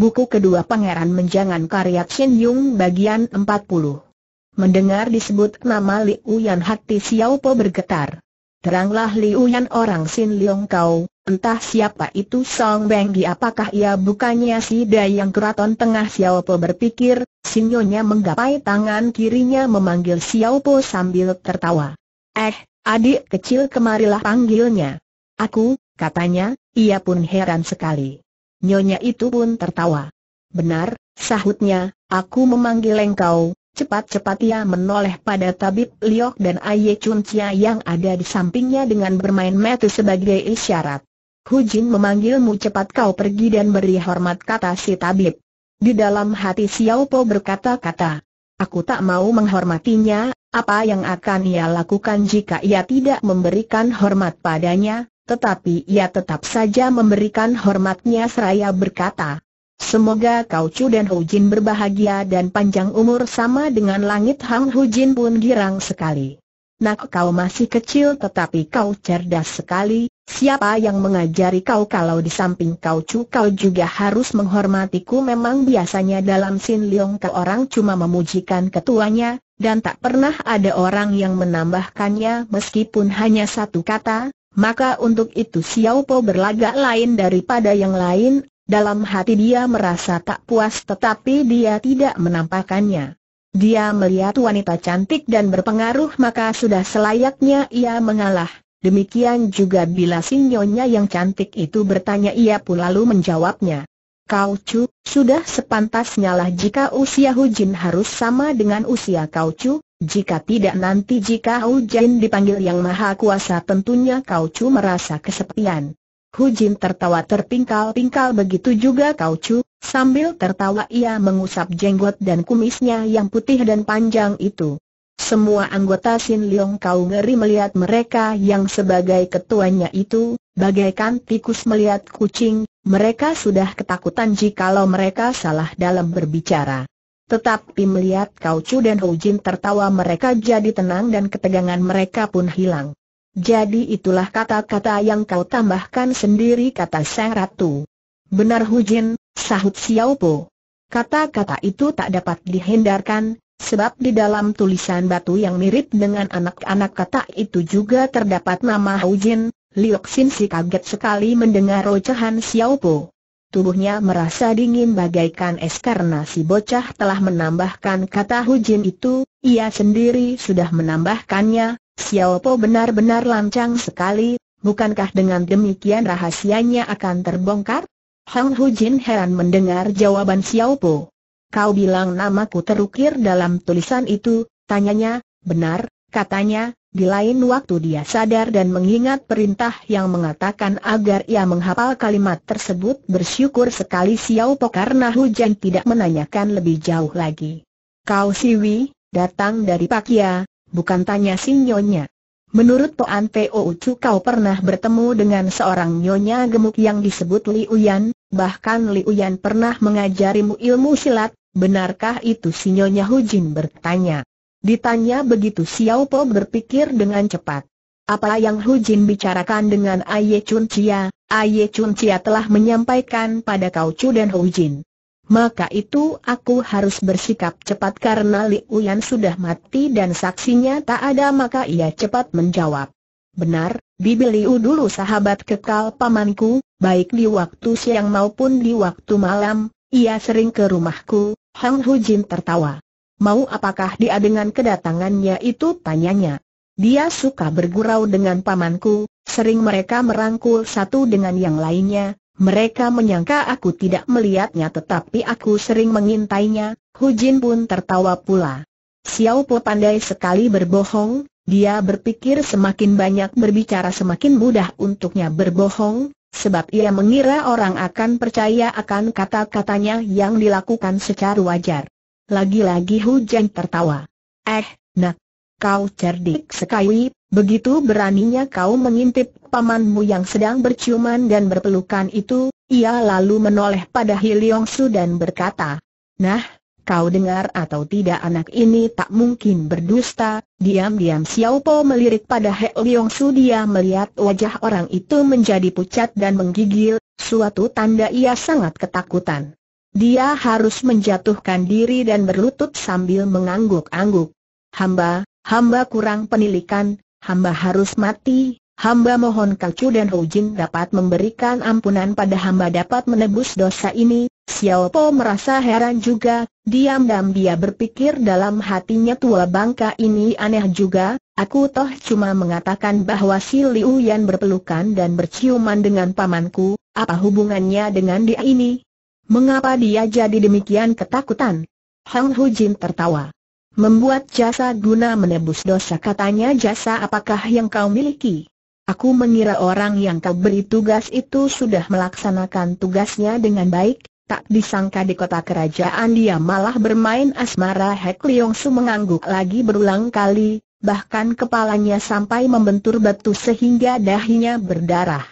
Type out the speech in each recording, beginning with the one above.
Buku kedua Pangeran Menjangan karya Chin Yung bagian 40 Mendengar disebut nama Li Uyan hati Xiao Po bergetar. Teranglah Li Uyan orang Sin Leong Kau, entah siapa itu Song Benggi apakah ia bukannya si Dayang Keraton Tengah Xiao Po berpikir, Sinyonya menggapai tangan kirinya memanggil Xiao Po sambil tertawa. Eh, adik kecil kemarilah panggilnya. Aku, katanya, ia pun heran sekali. Nyonya itu pun tertawa. Benar, sahutnya, aku memanggil engkau, cepat-cepat ia menoleh pada tabib Liok dan Aye Chun Chia yang ada di sampingnya dengan bermain metu sebagai isyarat. Hujin memanggilmu cepat kau pergi dan beri hormat kata si tabib. Di dalam hati Xiao Po berkata-kata, aku tak mau menghormatinya, apa yang akan ia lakukan jika ia tidak memberikan hormat padanya, tetapi ia tetap saja memberikan hormatnya seraya berkata, Semoga kau Chu dan Hu Jin berbahagia dan panjang umur sama dengan langit Hang Hu Jin pun girang sekali. Nak kau masih kecil tetapi kau cerdas sekali, siapa yang mengajari kau kalau di samping kau Chu? Kau juga harus menghormatiku. Memang biasanya dalam Sin Leong ke orang cuma memujikan ketuanya, dan tak pernah ada orang yang menambahkannya meskipun hanya satu kata, maka untuk itu Xiao Po berlagak lain daripada yang lain, dalam hati dia merasa tak puas tetapi dia tidak menampakkannya. Dia melihat wanita cantik dan berpengaruh maka sudah selayaknya ia mengalah. Demikian juga bila sinyonya yang cantik itu bertanya ia pun lalu menjawabnya. Kau Cu, sudah sepantasnya lah jika usia Hujin harus sama dengan usia kau Cu, jika tidak nanti jika Jin dipanggil Yang Maha Kuasa tentunya kau Chu merasa kesepian. Jin tertawa terpingkal-pingkal begitu juga kau Chu, sambil tertawa ia mengusap jenggot dan kumisnya yang putih dan panjang itu. Semua anggota Sin Leong kau ngeri melihat mereka yang sebagai ketuanya itu, bagaikan tikus melihat kucing, mereka sudah ketakutan jikalau mereka salah dalam berbicara. Tetapi melihat Kau Chu dan Ho Jin tertawa mereka jadi tenang dan ketegangan mereka pun hilang. Jadi itulah kata-kata yang kau tambahkan sendiri kata Sang Ratu. Benar Hu Jin, sahut Xiao Po. Kata-kata itu tak dapat dihindarkan, sebab di dalam tulisan batu yang mirip dengan anak-anak kata itu juga terdapat nama Hu Jin. Liok Sin si kaget sekali mendengar ocehan Xiao Po. Tubuhnya merasa dingin bagaikan es karena si bocah telah menambahkan kata hujin itu, ia sendiri sudah menambahkannya, Xiao Po benar-benar lancang sekali, bukankah dengan demikian rahasianya akan terbongkar? Hang Hujin heran mendengar jawaban Xiao Po. Kau bilang namaku terukir dalam tulisan itu, tanyanya, benar, katanya, di lain waktu dia sadar dan mengingat perintah yang mengatakan agar ia menghafal kalimat tersebut bersyukur sekali Xiao Po karena hujan tidak menanyakan lebih jauh lagi. Kau Siwi, datang dari Pakia, bukan tanya si Nyonya. Menurut Po Ucu kau pernah bertemu dengan seorang Nyonya gemuk yang disebut Li Uyan, bahkan Li Uyan pernah mengajarimu ilmu silat, benarkah itu si Nyonya Hujin bertanya. Ditanya begitu Xiao Po berpikir dengan cepat. Apa yang Hu Jin bicarakan dengan Aye Chun Chia, Aye Chun Chia telah menyampaikan pada Kau Chu dan Hu Jin. Maka itu aku harus bersikap cepat karena Li Uyan sudah mati dan saksinya tak ada maka ia cepat menjawab. Benar, Bibi Liu dulu sahabat kekal pamanku, baik di waktu siang maupun di waktu malam, ia sering ke rumahku, Hang Hu Jin tertawa. Mau apakah dia dengan kedatangannya itu tanyanya. Dia suka bergurau dengan pamanku, sering mereka merangkul satu dengan yang lainnya, mereka menyangka aku tidak melihatnya tetapi aku sering mengintainya, Hujin pun tertawa pula. Xiao Po pandai sekali berbohong, dia berpikir semakin banyak berbicara semakin mudah untuknya berbohong, sebab ia mengira orang akan percaya akan kata-katanya yang dilakukan secara wajar. Lagi-lagi hujan tertawa. Eh, nak, kau cerdik sekali, begitu beraninya kau mengintip pamanmu yang sedang berciuman dan berpelukan itu, ia lalu menoleh pada Hiliong Su dan berkata, Nah, kau dengar atau tidak anak ini tak mungkin berdusta, diam-diam Xiao Po melirik pada He Su dia melihat wajah orang itu menjadi pucat dan menggigil, suatu tanda ia sangat ketakutan. Dia harus menjatuhkan diri dan berlutut sambil mengangguk-angguk. Hamba, hamba kurang penilikan, hamba harus mati, hamba mohon Kacu dan Hujin dapat memberikan ampunan pada hamba dapat menebus dosa ini. Xiao Po merasa heran juga, diam-diam dia berpikir dalam hatinya tua bangka ini aneh juga, aku toh cuma mengatakan bahwa si Liu Yan berpelukan dan berciuman dengan pamanku, apa hubungannya dengan dia ini? Mengapa dia jadi demikian ketakutan? Hang Hujin tertawa. Membuat jasa guna menebus dosa katanya jasa apakah yang kau miliki? Aku mengira orang yang kau beri tugas itu sudah melaksanakan tugasnya dengan baik, tak disangka di kota kerajaan dia malah bermain asmara Hek Leong Su mengangguk lagi berulang kali, bahkan kepalanya sampai membentur batu sehingga dahinya berdarah.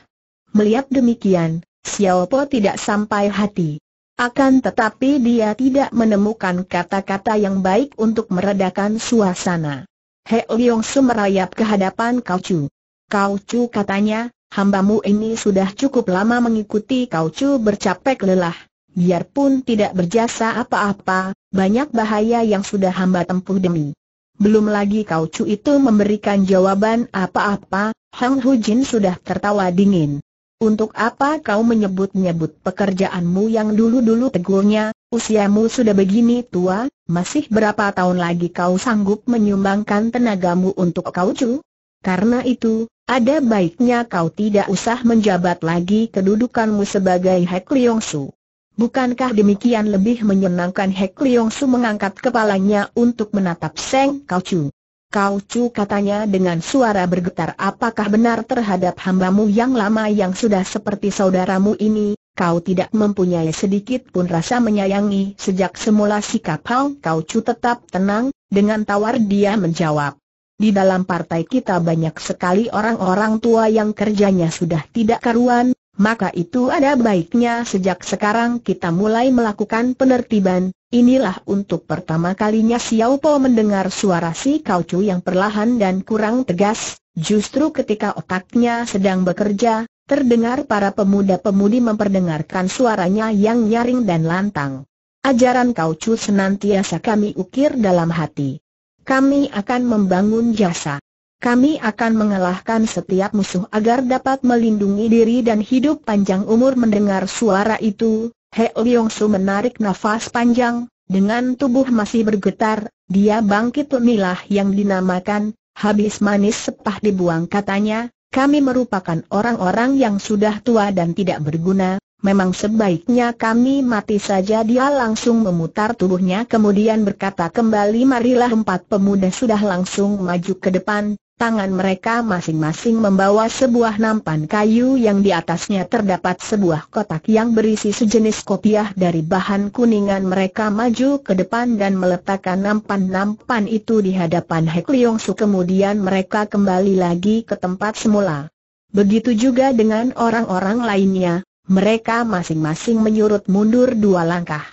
Melihat demikian, Xiao Po tidak sampai hati. Akan tetapi dia tidak menemukan kata-kata yang baik untuk meredakan suasana. He Leong Su merayap ke hadapan Kau Chu. Kau Chu katanya, hambamu ini sudah cukup lama mengikuti Kau Chu bercapek lelah. Biarpun tidak berjasa apa-apa, banyak bahaya yang sudah hamba tempuh demi. Belum lagi Kau Chu itu memberikan jawaban apa-apa, Hang Hujin sudah tertawa dingin. Untuk apa kau menyebut-nyebut pekerjaanmu yang dulu-dulu tegurnya, usiamu sudah begini tua, masih berapa tahun lagi kau sanggup menyumbangkan tenagamu untuk kau cu? Karena itu, ada baiknya kau tidak usah menjabat lagi kedudukanmu sebagai Hek Leong Su. Bukankah demikian lebih menyenangkan Hek Leong Su mengangkat kepalanya untuk menatap Seng Kau Chu? Kau Cu katanya dengan suara bergetar apakah benar terhadap hambamu yang lama yang sudah seperti saudaramu ini, kau tidak mempunyai sedikit pun rasa menyayangi. Sejak semula sikap Hang Kau Cu tetap tenang, dengan tawar dia menjawab. Di dalam partai kita banyak sekali orang-orang tua yang kerjanya sudah tidak karuan, maka itu ada baiknya sejak sekarang kita mulai melakukan penertiban, Inilah untuk pertama kalinya Xiao Po mendengar suara si Kau Chu yang perlahan dan kurang tegas, justru ketika otaknya sedang bekerja, terdengar para pemuda-pemudi memperdengarkan suaranya yang nyaring dan lantang. Ajaran Kau Chu senantiasa kami ukir dalam hati. Kami akan membangun jasa. Kami akan mengalahkan setiap musuh agar dapat melindungi diri dan hidup panjang umur. Mendengar suara itu, He Leong Su menarik nafas panjang, dengan tubuh masih bergetar, dia bangkit. Inilah yang dinamakan, habis manis sepah dibuang. Katanya, kami merupakan orang-orang yang sudah tua dan tidak berguna, memang sebaiknya kami mati saja. Dia langsung memutar tubuhnya kemudian berkata kembali marilah empat pemuda sudah langsung maju ke depan, tangan mereka masing-masing membawa sebuah nampan kayu yang di atasnya terdapat sebuah kotak yang berisi sejenis kopiah dari bahan kuningan mereka maju ke depan dan meletakkan nampan-nampan itu di hadapan Hek Leong Su kemudian mereka kembali lagi ke tempat semula. Begitu juga dengan orang-orang lainnya, mereka masing-masing menyurut mundur dua langkah.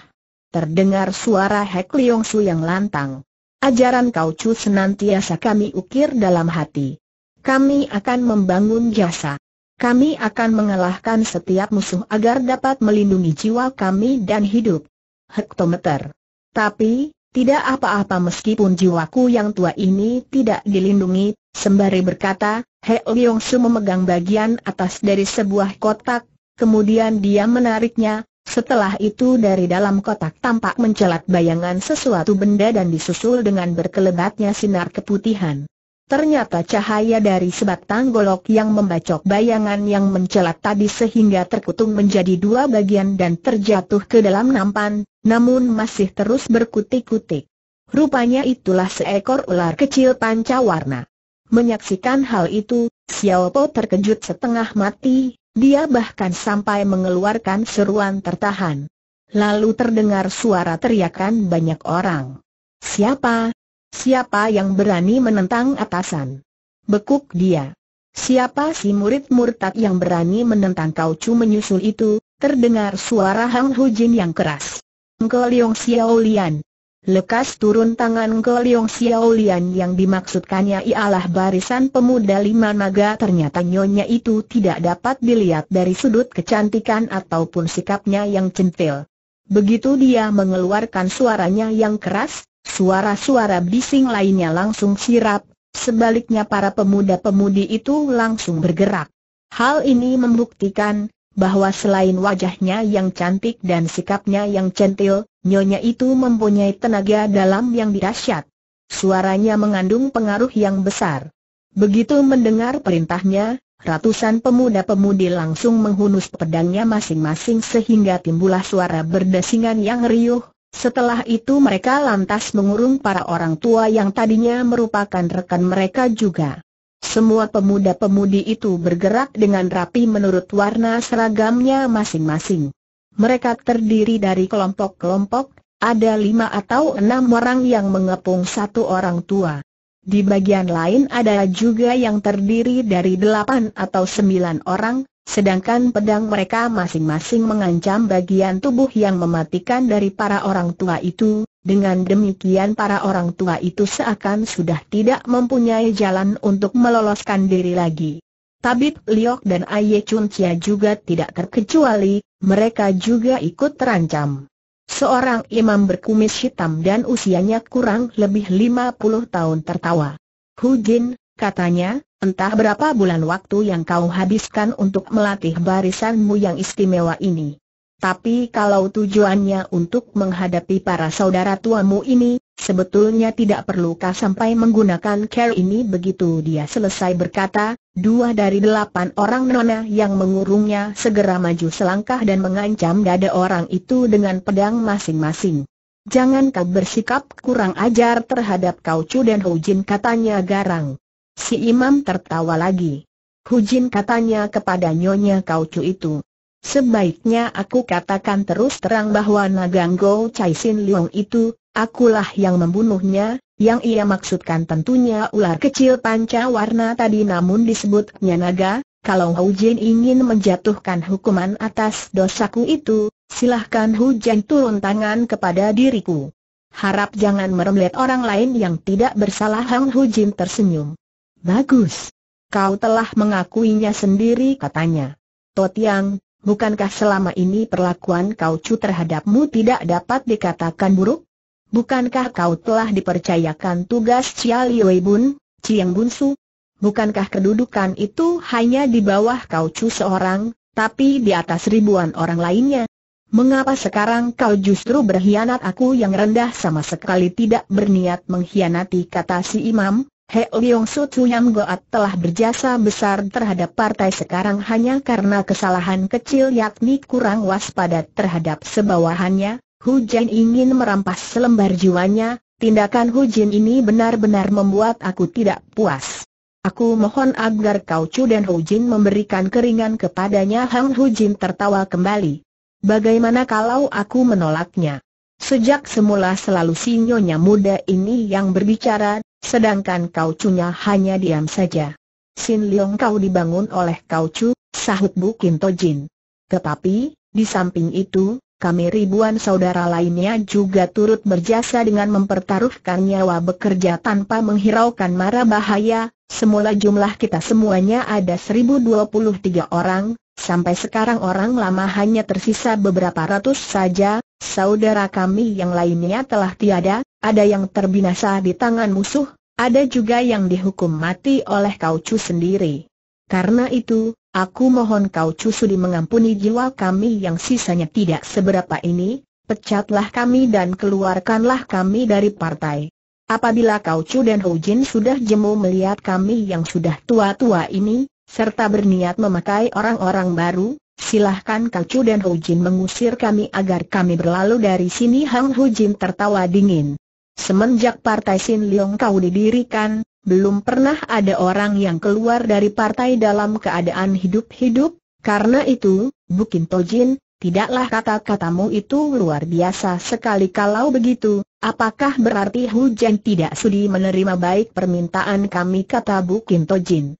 Terdengar suara Hek Leong Su yang lantang. Ajaran kau Chu senantiasa kami ukir dalam hati. Kami akan membangun jasa. Kami akan mengalahkan setiap musuh agar dapat melindungi jiwa kami dan hidup. Hektometer. Tapi, tidak apa-apa meskipun jiwaku yang tua ini tidak dilindungi, sembari berkata, He Leong Su memegang bagian atas dari sebuah kotak, kemudian dia menariknya, setelah itu dari dalam kotak tampak mencelat bayangan sesuatu benda dan disusul dengan berkelebatnya sinar keputihan. Ternyata cahaya dari sebatang golok yang membacok bayangan yang mencelat tadi sehingga terkutung menjadi dua bagian dan terjatuh ke dalam nampan, namun masih terus berkutik-kutik. Rupanya itulah seekor ular kecil pancawarna. Menyaksikan hal itu, Xiao Po terkejut setengah mati, dia bahkan sampai mengeluarkan seruan tertahan. Lalu terdengar suara teriakan banyak orang. Siapa? Siapa yang berani menentang atasan? Bekuk dia. Siapa si murid murtad yang berani menentang kau cu menyusul itu? Terdengar suara Hang Hujin yang keras. Engkau Liong Xiao Lian. Lekas turun tangan ke Leong Xiao yang dimaksudkannya ialah barisan pemuda lima naga ternyata nyonya itu tidak dapat dilihat dari sudut kecantikan ataupun sikapnya yang centil. Begitu dia mengeluarkan suaranya yang keras, suara-suara bising lainnya langsung sirap, sebaliknya para pemuda-pemudi itu langsung bergerak. Hal ini membuktikan bahwa selain wajahnya yang cantik dan sikapnya yang centil, nyonya itu mempunyai tenaga dalam yang dahsyat. Suaranya mengandung pengaruh yang besar. Begitu mendengar perintahnya, ratusan pemuda-pemudi langsung menghunus pedangnya masing-masing sehingga timbullah suara berdesingan yang riuh. Setelah itu mereka lantas mengurung para orang tua yang tadinya merupakan rekan mereka juga. Semua pemuda-pemudi itu bergerak dengan rapi menurut warna seragamnya masing-masing. Mereka terdiri dari kelompok-kelompok, ada lima atau enam orang yang mengepung satu orang tua. Di bagian lain ada juga yang terdiri dari delapan atau sembilan orang, sedangkan pedang mereka masing-masing mengancam bagian tubuh yang mematikan dari para orang tua itu, dengan demikian para orang tua itu seakan sudah tidak mempunyai jalan untuk meloloskan diri lagi. Tabib Liok dan Aye Chun Chia juga tidak terkecuali, mereka juga ikut terancam. Seorang imam berkumis hitam dan usianya kurang lebih 50 tahun tertawa. Hujin, katanya, entah berapa bulan waktu yang kau habiskan untuk melatih barisanmu yang istimewa ini. Tapi kalau tujuannya untuk menghadapi para saudara tuamu ini, sebetulnya tidak perlukah sampai menggunakan care ini begitu dia selesai berkata, dua dari delapan orang nona yang mengurungnya segera maju selangkah dan mengancam dada orang itu dengan pedang masing-masing. Jangan kau bersikap kurang ajar terhadap kau Chu dan Hujin katanya garang. Si imam tertawa lagi. Hujin katanya kepada nyonya kau Chu itu, Sebaiknya aku katakan terus terang bahwa Naganggo Chai Sin Leong itu, akulah yang membunuhnya, yang ia maksudkan tentunya ular kecil panca warna tadi namun disebutnya naga, kalau Hu Jin ingin menjatuhkan hukuman atas dosaku itu, silahkan Hu Jin turun tangan kepada diriku. Harap jangan meremlet orang lain yang tidak bersalah Hang Hu Jin tersenyum. Bagus. Kau telah mengakuinya sendiri katanya. Totiang, Bukankah selama ini perlakuan kau cu terhadapmu tidak dapat dikatakan buruk? Bukankah kau telah dipercayakan tugas Chia Liwei Bun, Ciang Bunsu? Bukankah kedudukan itu hanya di bawah kau cu seorang, tapi di atas ribuan orang lainnya? Mengapa sekarang kau justru berkhianat aku yang rendah sama sekali tidak berniat mengkhianati kata si imam, He Leong Su Chuyam Goat telah berjasa besar terhadap partai sekarang hanya karena kesalahan kecil yakni kurang waspada terhadap sebawahannya, Hujan ingin merampas selembar jiwanya, tindakan Hujan ini benar-benar membuat aku tidak puas. Aku mohon agar kau Chu dan Hujin memberikan keringan kepadanya Hang Hujin tertawa kembali. Bagaimana kalau aku menolaknya? Sejak semula selalu sinyonya muda ini yang berbicara, sedangkan kau cunya hanya diam saja. Sin Leong kau dibangun oleh kau cu, sahut Bu Kinto Jin. Tetapi, di samping itu, kami ribuan saudara lainnya juga turut berjasa dengan mempertaruhkan nyawa bekerja tanpa menghiraukan mara bahaya, semula jumlah kita semuanya ada 1023 orang, sampai sekarang orang lama hanya tersisa beberapa ratus saja, saudara kami yang lainnya telah tiada, ada yang terbinasa di tangan musuh, ada juga yang dihukum mati oleh kau cu sendiri. Karena itu, aku mohon kau cu sudi mengampuni jiwa kami yang sisanya tidak seberapa ini, pecatlah kami dan keluarkanlah kami dari partai. Apabila kau Chu dan Ho Jin sudah jemu melihat kami yang sudah tua-tua ini, serta berniat memakai orang-orang baru, silahkan kau Chu dan Ho Jin mengusir kami agar kami berlalu dari sini Hang Ho Jin tertawa dingin. Semenjak Partai Sin Leong kau didirikan, belum pernah ada orang yang keluar dari partai dalam keadaan hidup-hidup, karena itu, Bukin Tojin, tidaklah kata-katamu itu luar biasa sekali kalau begitu, apakah berarti hujan tidak sudi menerima baik permintaan kami kata Bukin Tojin.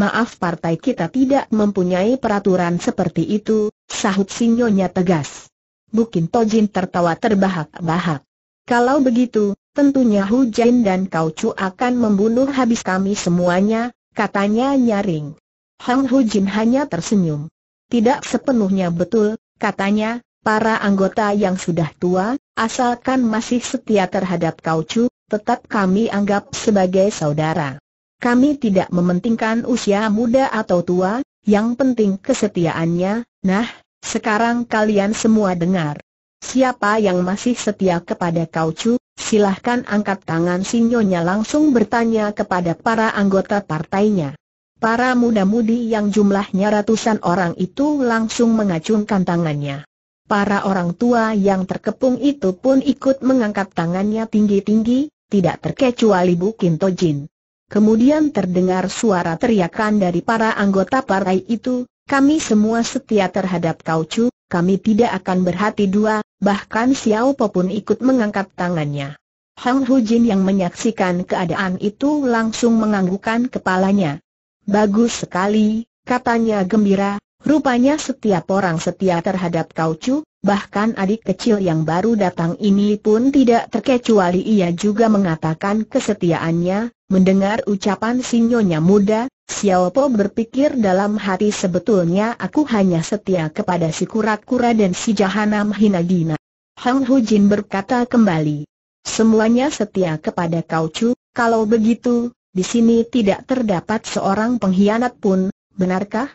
Maaf partai kita tidak mempunyai peraturan seperti itu, sahut sinyonya tegas. Bukin Tojin tertawa terbahak-bahak. Kalau begitu, tentunya Hujan dan Kau Chu akan membunuh habis kami semuanya, katanya nyaring. Hang Hujin hanya tersenyum. Tidak sepenuhnya betul, katanya, para anggota yang sudah tua, asalkan masih setia terhadap Kau Chu, tetap kami anggap sebagai saudara. Kami tidak mementingkan usia muda atau tua, yang penting kesetiaannya. Nah, sekarang kalian semua dengar. Siapa yang masih setia kepada Kau Chu, silahkan angkat tangan sinyonya langsung bertanya kepada para anggota partainya. Para muda-mudi yang jumlahnya ratusan orang itu langsung mengacungkan tangannya. Para orang tua yang terkepung itu pun ikut mengangkat tangannya tinggi-tinggi, tidak terkecuali Bu Kim Tojin. Kemudian terdengar suara teriakan dari para anggota partai itu, kami semua setia terhadap Kau Chu, kami tidak akan berhati dua, bahkan Xiao Po pun ikut mengangkat tangannya. Hang Hujin yang menyaksikan keadaan itu langsung menganggukkan kepalanya. Bagus sekali, katanya gembira, rupanya setiap orang setia terhadap Kau Chu, bahkan adik kecil yang baru datang ini pun tidak terkecuali ia juga mengatakan kesetiaannya, mendengar ucapan sinyonya muda, Xiao Po berpikir dalam hati sebetulnya aku hanya setia kepada si kura-kura dan si jahanam Hinagina. Hang Hujin berkata kembali, semuanya setia kepada Kau Chu, kalau begitu, di sini tidak terdapat seorang pengkhianat pun, benarkah?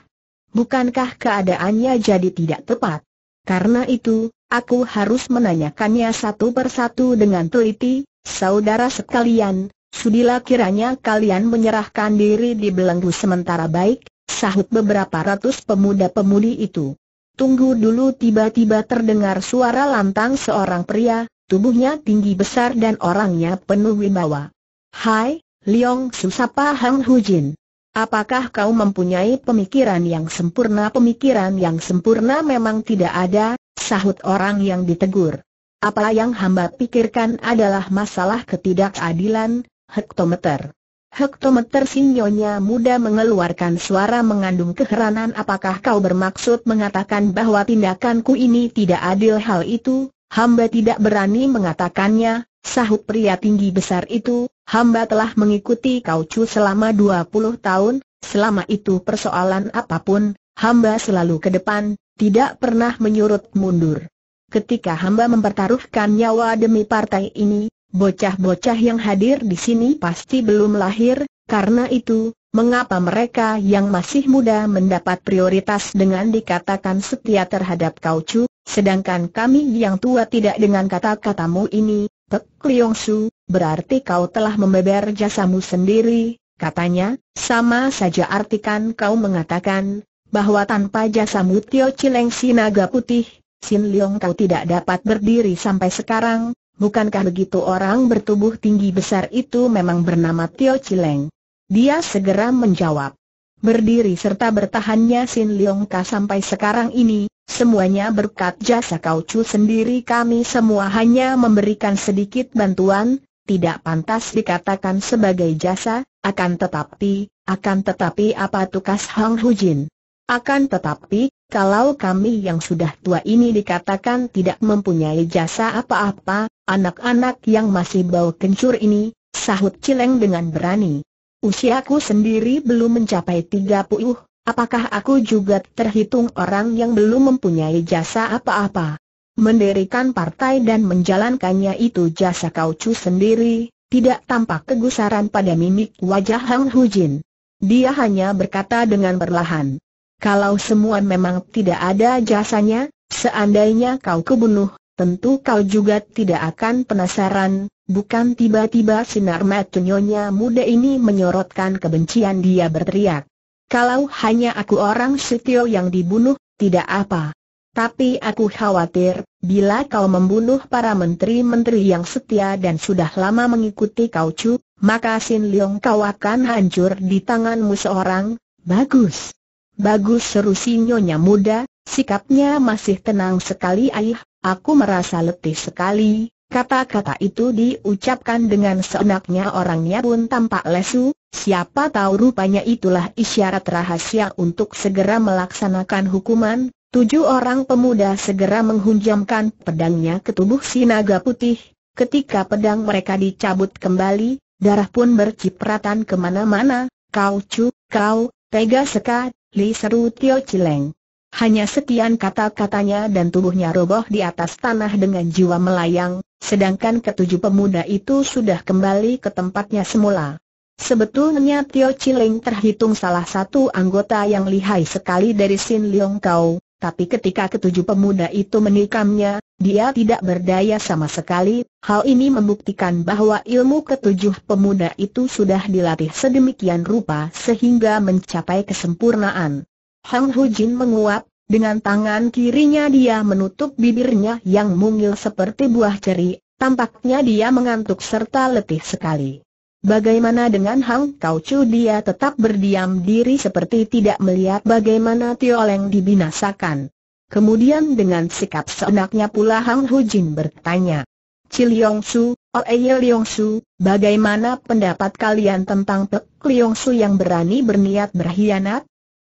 Bukankah keadaannya jadi tidak tepat? Karena itu, aku harus menanyakannya satu persatu dengan teliti, saudara sekalian, sudilah kiranya kalian menyerahkan diri di belenggu sementara baik, sahut beberapa ratus pemuda-pemudi itu. Tunggu dulu tiba-tiba terdengar suara lantang seorang pria, tubuhnya tinggi besar dan orangnya penuh wibawa. Hai, Liong Susapa Hang Hujin. Apakah kau mempunyai pemikiran yang sempurna? Pemikiran yang sempurna memang tidak ada, sahut orang yang ditegur. Apa yang hamba pikirkan adalah masalah ketidakadilan, hektometer. Hektometer sinyonya muda mengeluarkan suara mengandung keheranan apakah kau bermaksud mengatakan bahwa tindakanku ini tidak adil hal itu, hamba tidak berani mengatakannya, sahut pria tinggi besar itu, hamba telah mengikuti kau cu selama 20 tahun, selama itu persoalan apa pun, hamba selalu ke depan, tidak pernah menyurut mundur. Ketika hamba mempertaruhkan nyawa demi partai ini, bocah-bocah yang hadir di sini pasti belum lahir, karena itu, mengapa mereka yang masih muda mendapat prioritas dengan dikatakan setia terhadap kau cu, sedangkan kami yang tua tidak dengan kata-katamu ini, Pek Liong Su, berarti kau telah membeber jasamu sendiri, katanya, sama saja artikan kau mengatakan, bahwa tanpa jasamu Tio Cileng Sinaga Putih, Sin Leong kau tidak dapat berdiri sampai sekarang, bukankah begitu orang bertubuh tinggi besar itu memang bernama Tio Cileng? Dia segera menjawab. Berdiri serta bertahannya Sin Leong Ka sampai sekarang ini, Semuanya berkat jasa kau cu sendiri kami semua hanya memberikan sedikit bantuan, tidak pantas dikatakan sebagai jasa, akan tetapi, akan tetapi apa tukas Hang Hujin? Akan tetapi, kalau kami yang sudah tua ini dikatakan tidak mempunyai jasa apa-apa, anak-anak yang masih bau kencur ini, sahut Cileng dengan berani. Usiaku sendiri belum mencapai tiga puluh, Apakah aku juga terhitung orang yang belum mempunyai jasa apa-apa? Mendirikan partai dan menjalankannya itu jasa kau cu sendiri, tidak tampak kegusaran pada mimik wajah Hang Hujin. Dia hanya berkata dengan perlahan. Kalau semua memang tidak ada jasanya, seandainya kau kebunuh, tentu kau juga tidak akan penasaran, bukan tiba-tiba sinar matunyonya muda ini menyorotkan kebencian dia berteriak. Kalau hanya aku orang setio yang dibunuh, tidak apa. Tapi aku khawatir, bila kau membunuh para menteri-menteri yang setia dan sudah lama mengikuti kau cu, maka Sin Leong kau akan hancur di tanganmu seorang. Bagus. Bagus seru sinyonya muda, sikapnya masih tenang sekali ayah, aku merasa letih sekali, Kata-kata itu diucapkan dengan seenaknya orangnya pun tampak lesu, siapa tahu rupanya itulah isyarat rahasia untuk segera melaksanakan hukuman. Tujuh orang pemuda segera menghunjamkan pedangnya ke tubuh si naga putih. Ketika pedang mereka dicabut kembali, darah pun bercipratan ke mana-mana. Kau cu, kau, tega sekat, li seru Tio Cileng. Hanya sekian kata-katanya dan tubuhnya roboh di atas tanah dengan jiwa melayang, sedangkan ketujuh pemuda itu sudah kembali ke tempatnya semula. Sebetulnya Tio Chiling terhitung salah satu anggota yang lihai sekali dari Sin Leong Kau, tapi ketika ketujuh pemuda itu menikamnya, dia tidak berdaya sama sekali. Hal ini membuktikan bahwa ilmu ketujuh pemuda itu sudah dilatih sedemikian rupa sehingga mencapai kesempurnaan. Hang Hujin menguap, dengan tangan kirinya dia menutup bibirnya yang mungil seperti buah ceri, tampaknya dia mengantuk serta letih sekali. Bagaimana dengan Hang Chu dia tetap berdiam diri seperti tidak melihat bagaimana Tioleng dibinasakan. Kemudian dengan sikap seenaknya pula Hang Hujin bertanya. Ciliong Su, Oeye Liong Su, bagaimana pendapat kalian tentang Pek Liong Su yang berani berniat berkhianat?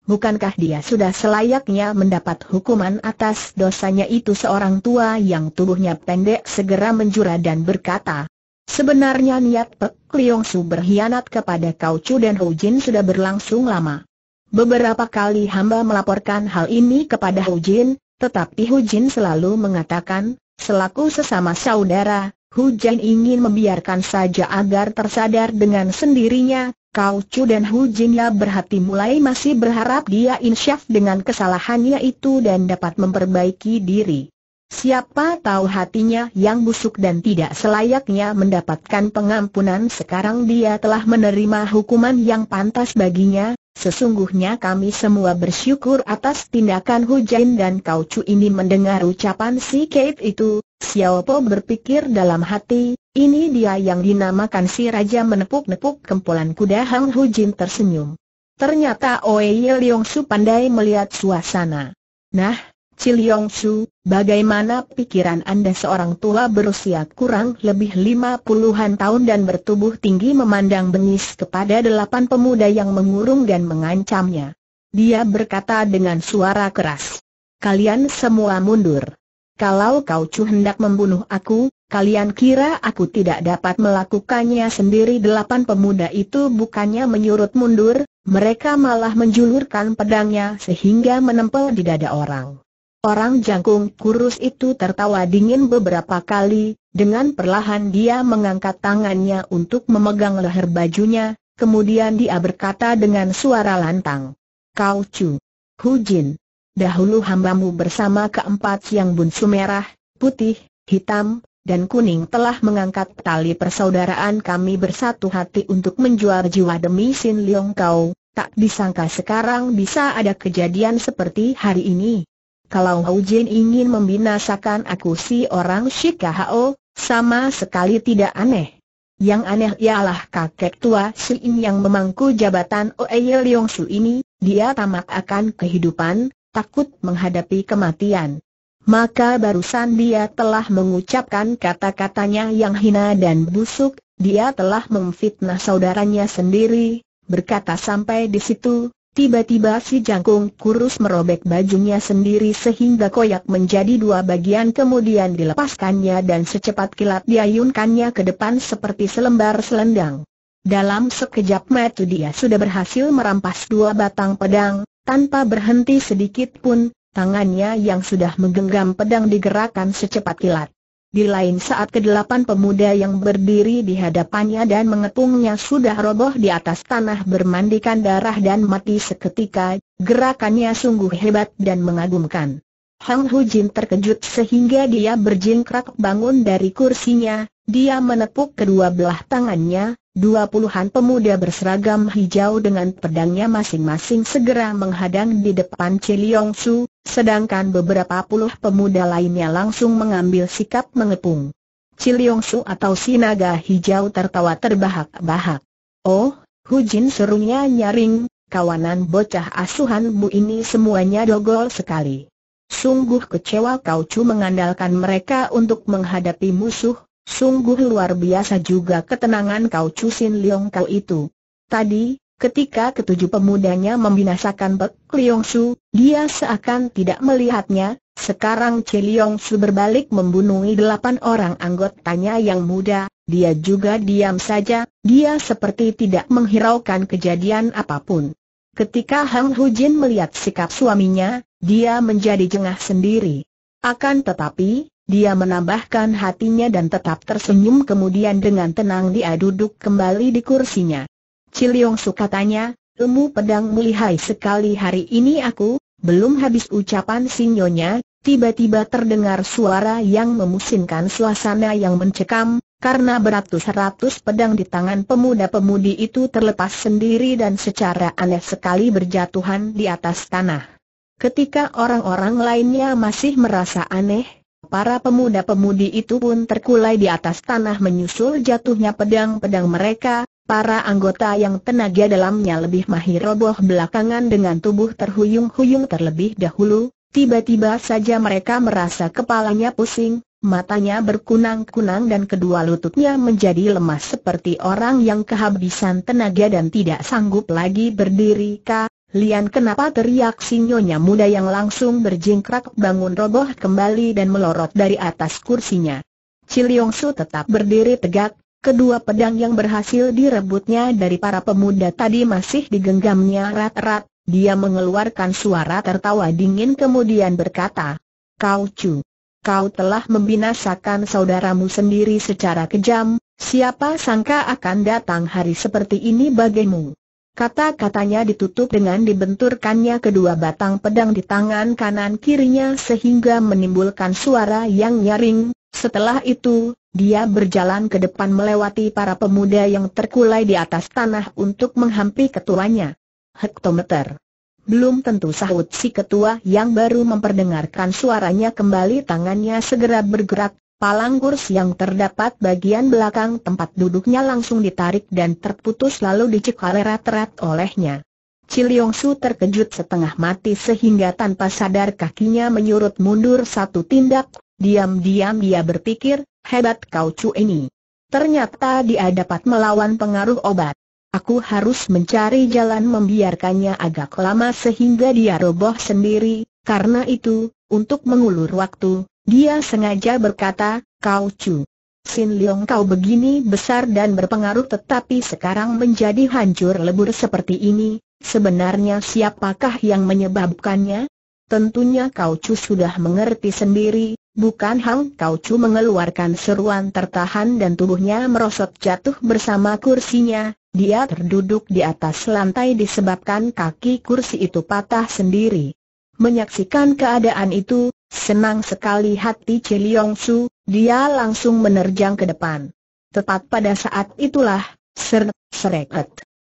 Bukankah dia sudah selayaknya mendapat hukuman atas dosanya itu seorang tua yang tubuhnya pendek segera menjura dan berkata, Sebenarnya niat Pek Liong Su berkhianat kepada Kau Chu dan Hu Jin sudah berlangsung lama. Beberapa kali hamba melaporkan hal ini kepada Hu Jin, tetapi Hu Jin selalu mengatakan, selaku sesama saudara, Hu Jin ingin membiarkan saja agar tersadar dengan sendirinya, Kau Chu dan Hu Jin ya berhati mulai masih berharap dia insyaf dengan kesalahannya itu dan dapat memperbaiki diri. Siapa tahu hatinya yang busuk dan tidak selayaknya mendapatkan pengampunan sekarang dia telah menerima hukuman yang pantas baginya, sesungguhnya kami semua bersyukur atas tindakan Hujan dan Kau Chu ini mendengar ucapan si Kate itu, Xiao Po berpikir dalam hati, ini dia yang dinamakan si Raja menepuk-nepuk kempulan kuda Hang Hujin tersenyum. Ternyata Oei Leong Su pandai melihat suasana. Nah, Ciliong Su, bagaimana pikiran Anda seorang tua berusia kurang lebih lima puluhan tahun dan bertubuh tinggi memandang bengis kepada delapan pemuda yang mengurung dan mengancamnya? Dia berkata dengan suara keras. Kalian semua mundur. Kalau kau cu hendak membunuh aku, kalian kira aku tidak dapat melakukannya sendiri delapan pemuda itu bukannya menyurut mundur, mereka malah menjulurkan pedangnya sehingga menempel di dada orang. Orang jangkung kurus itu tertawa dingin beberapa kali, dengan perlahan dia mengangkat tangannya untuk memegang leher bajunya, kemudian dia berkata dengan suara lantang. Kau cu. Hujin, dahulu hambamu bersama keempat siang bunsu merah, putih, hitam, dan kuning telah mengangkat tali persaudaraan kami bersatu hati untuk menjual jiwa demi Sin Leong Kau, tak disangka sekarang bisa ada kejadian seperti hari ini. Kalau Hou Jin ingin membinasakan aku si orang Shikahao, sama sekali tidak aneh. Yang aneh ialah kakek tua Si In yang memangku jabatan Oeye Leong Su ini, dia tamak akan kehidupan, takut menghadapi kematian. Maka barusan dia telah mengucapkan kata-katanya yang hina dan busuk, dia telah memfitnah saudaranya sendiri, berkata sampai di situ, tiba-tiba si jangkung kurus merobek bajunya sendiri sehingga koyak menjadi dua bagian kemudian dilepaskannya dan secepat kilat diayunkannya ke depan seperti selembar selendang. Dalam sekejap mata dia sudah berhasil merampas dua batang pedang, tanpa berhenti sedikit pun, tangannya yang sudah menggenggam pedang digerakkan secepat kilat. Di lain saat kedelapan pemuda yang berdiri di hadapannya dan mengepungnya sudah roboh di atas tanah bermandikan darah dan mati seketika, gerakannya sungguh hebat dan mengagumkan. Hang Hujin terkejut sehingga dia berjingkrak bangun dari kursinya, dia menepuk kedua belah tangannya, Dua puluhan pemuda berseragam hijau dengan pedangnya masing-masing segera menghadang di depan Ciliong Su, sedangkan beberapa puluh pemuda lainnya langsung mengambil sikap mengepung. Ciliong Su atau Sinaga Hijau tertawa terbahak-bahak. Oh, Hujin serunya nyaring, kawanan bocah asuhanmu ini semuanya dogol sekali. Sungguh kecewa kau cu mengandalkan mereka untuk menghadapi musuh, Sungguh luar biasa juga ketenangan kau Cusin Leong kau itu. Tadi, ketika ketujuh pemudanya membinasakan Bek Leong Su, dia seakan tidak melihatnya, sekarang Che Leong Su berbalik membunuhi delapan orang anggotanya yang muda, dia juga diam saja, dia seperti tidak menghiraukan kejadian apa pun. Ketika Hang Hujin melihat sikap suaminya, dia menjadi jengah sendiri. Akan tetapi, dia menambahkan hatinya dan tetap tersenyum kemudian dengan tenang dia duduk kembali di kursinya. Ciliong Su katanya, ilmu pedang melihai sekali hari ini aku, belum habis ucapan sinyonya, tiba-tiba terdengar suara yang memusingkan suasana yang mencekam, karena beratus-ratus pedang di tangan pemuda-pemudi itu terlepas sendiri dan secara aneh sekali berjatuhan di atas tanah. Ketika orang-orang lainnya masih merasa aneh, para pemuda-pemudi itu pun terkulai di atas tanah menyusul jatuhnya pedang-pedang mereka, para anggota yang tenaga dalamnya lebih mahir roboh belakangan dengan tubuh terhuyung-huyung terlebih dahulu, tiba-tiba saja mereka merasa kepalanya pusing, matanya berkunang-kunang dan kedua lututnya menjadi lemas seperti orang yang kehabisan tenaga dan tidak sanggup lagi berdiri. Kak, Lian kenapa teriak sinyonya muda yang langsung berjingkrak bangun roboh kembali dan melorot dari atas kursinya. Ciliong Su tetap berdiri tegak, kedua pedang yang berhasil direbutnya dari para pemuda tadi masih digenggamnya rat-rat, dia mengeluarkan suara tertawa dingin kemudian berkata, Kau Cu kau telah membinasakan saudaramu sendiri secara kejam, siapa sangka akan datang hari seperti ini bagimu. Kata-katanya ditutup dengan dibenturkannya kedua batang pedang di tangan kanan kirinya sehingga menimbulkan suara yang nyaring, setelah itu, dia berjalan ke depan melewati para pemuda yang terkulai di atas tanah untuk menghampi ketuanya. Hektometer. Belum tentu sahut si ketua yang baru memperdengarkan suaranya kembali tangannya segera bergerak, palang kursi yang terdapat bagian belakang tempat duduknya langsung ditarik dan terputus lalu dicekal erat-erat olehnya. Ciliong Su terkejut setengah mati sehingga tanpa sadar kakinya menyurut mundur satu tindak, diam-diam dia berpikir, hebat kau cu ini. Ternyata dia dapat melawan pengaruh obat. Aku harus mencari jalan membiarkannya agak lama sehingga dia roboh sendiri, karena itu, untuk mengulur waktu, dia sengaja berkata, Kau Cu. Sin Leong kau begini besar dan berpengaruh tetapi sekarang menjadi hancur lebur seperti ini, sebenarnya siapakah yang menyebabkannya? Tentunya Kau Cu sudah mengerti sendiri, bukan Hang Kau Cu mengeluarkan seruan tertahan dan tubuhnya merosot jatuh bersama kursinya, dia terduduk di atas lantai disebabkan kaki kursi itu patah sendiri. Menyaksikan keadaan itu, senang sekali hati Chiliong Su, dia langsung menerjang ke depan. Tepat pada saat itulah, ser, sereket.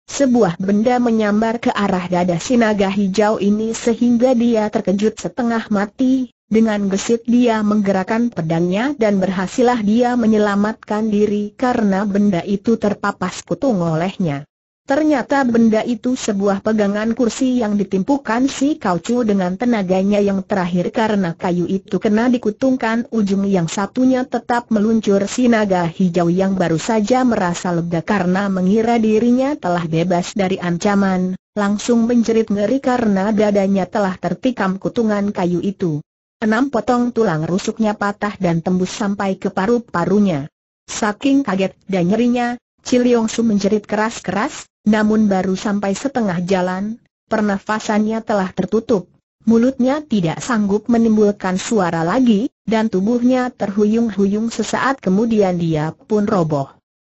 Sebuah benda menyambar ke arah dada si naga hijau ini sehingga dia terkejut setengah mati, dengan gesit dia menggerakkan pedangnya dan berhasillah dia menyelamatkan diri karena benda itu terpapas kutung olehnya. Ternyata benda itu sebuah pegangan kursi yang ditimpukan si kaucu dengan tenaganya yang terakhir karena kayu itu kena dikutungkan ujung yang satunya tetap meluncur si naga hijau yang baru saja merasa lega karena mengira dirinya telah bebas dari ancaman, langsung menjerit ngeri karena dadanya telah tertikam kutungan kayu itu. Enam potong tulang rusuknya patah dan tembus sampai ke paru-parunya. Saking kaget dan nyerinya, Ciliong Su menjerit keras-keras, namun baru sampai setengah jalan, pernafasannya telah tertutup. Mulutnya tidak sanggup menimbulkan suara lagi, dan tubuhnya terhuyung-huyung sesaat kemudian dia pun roboh.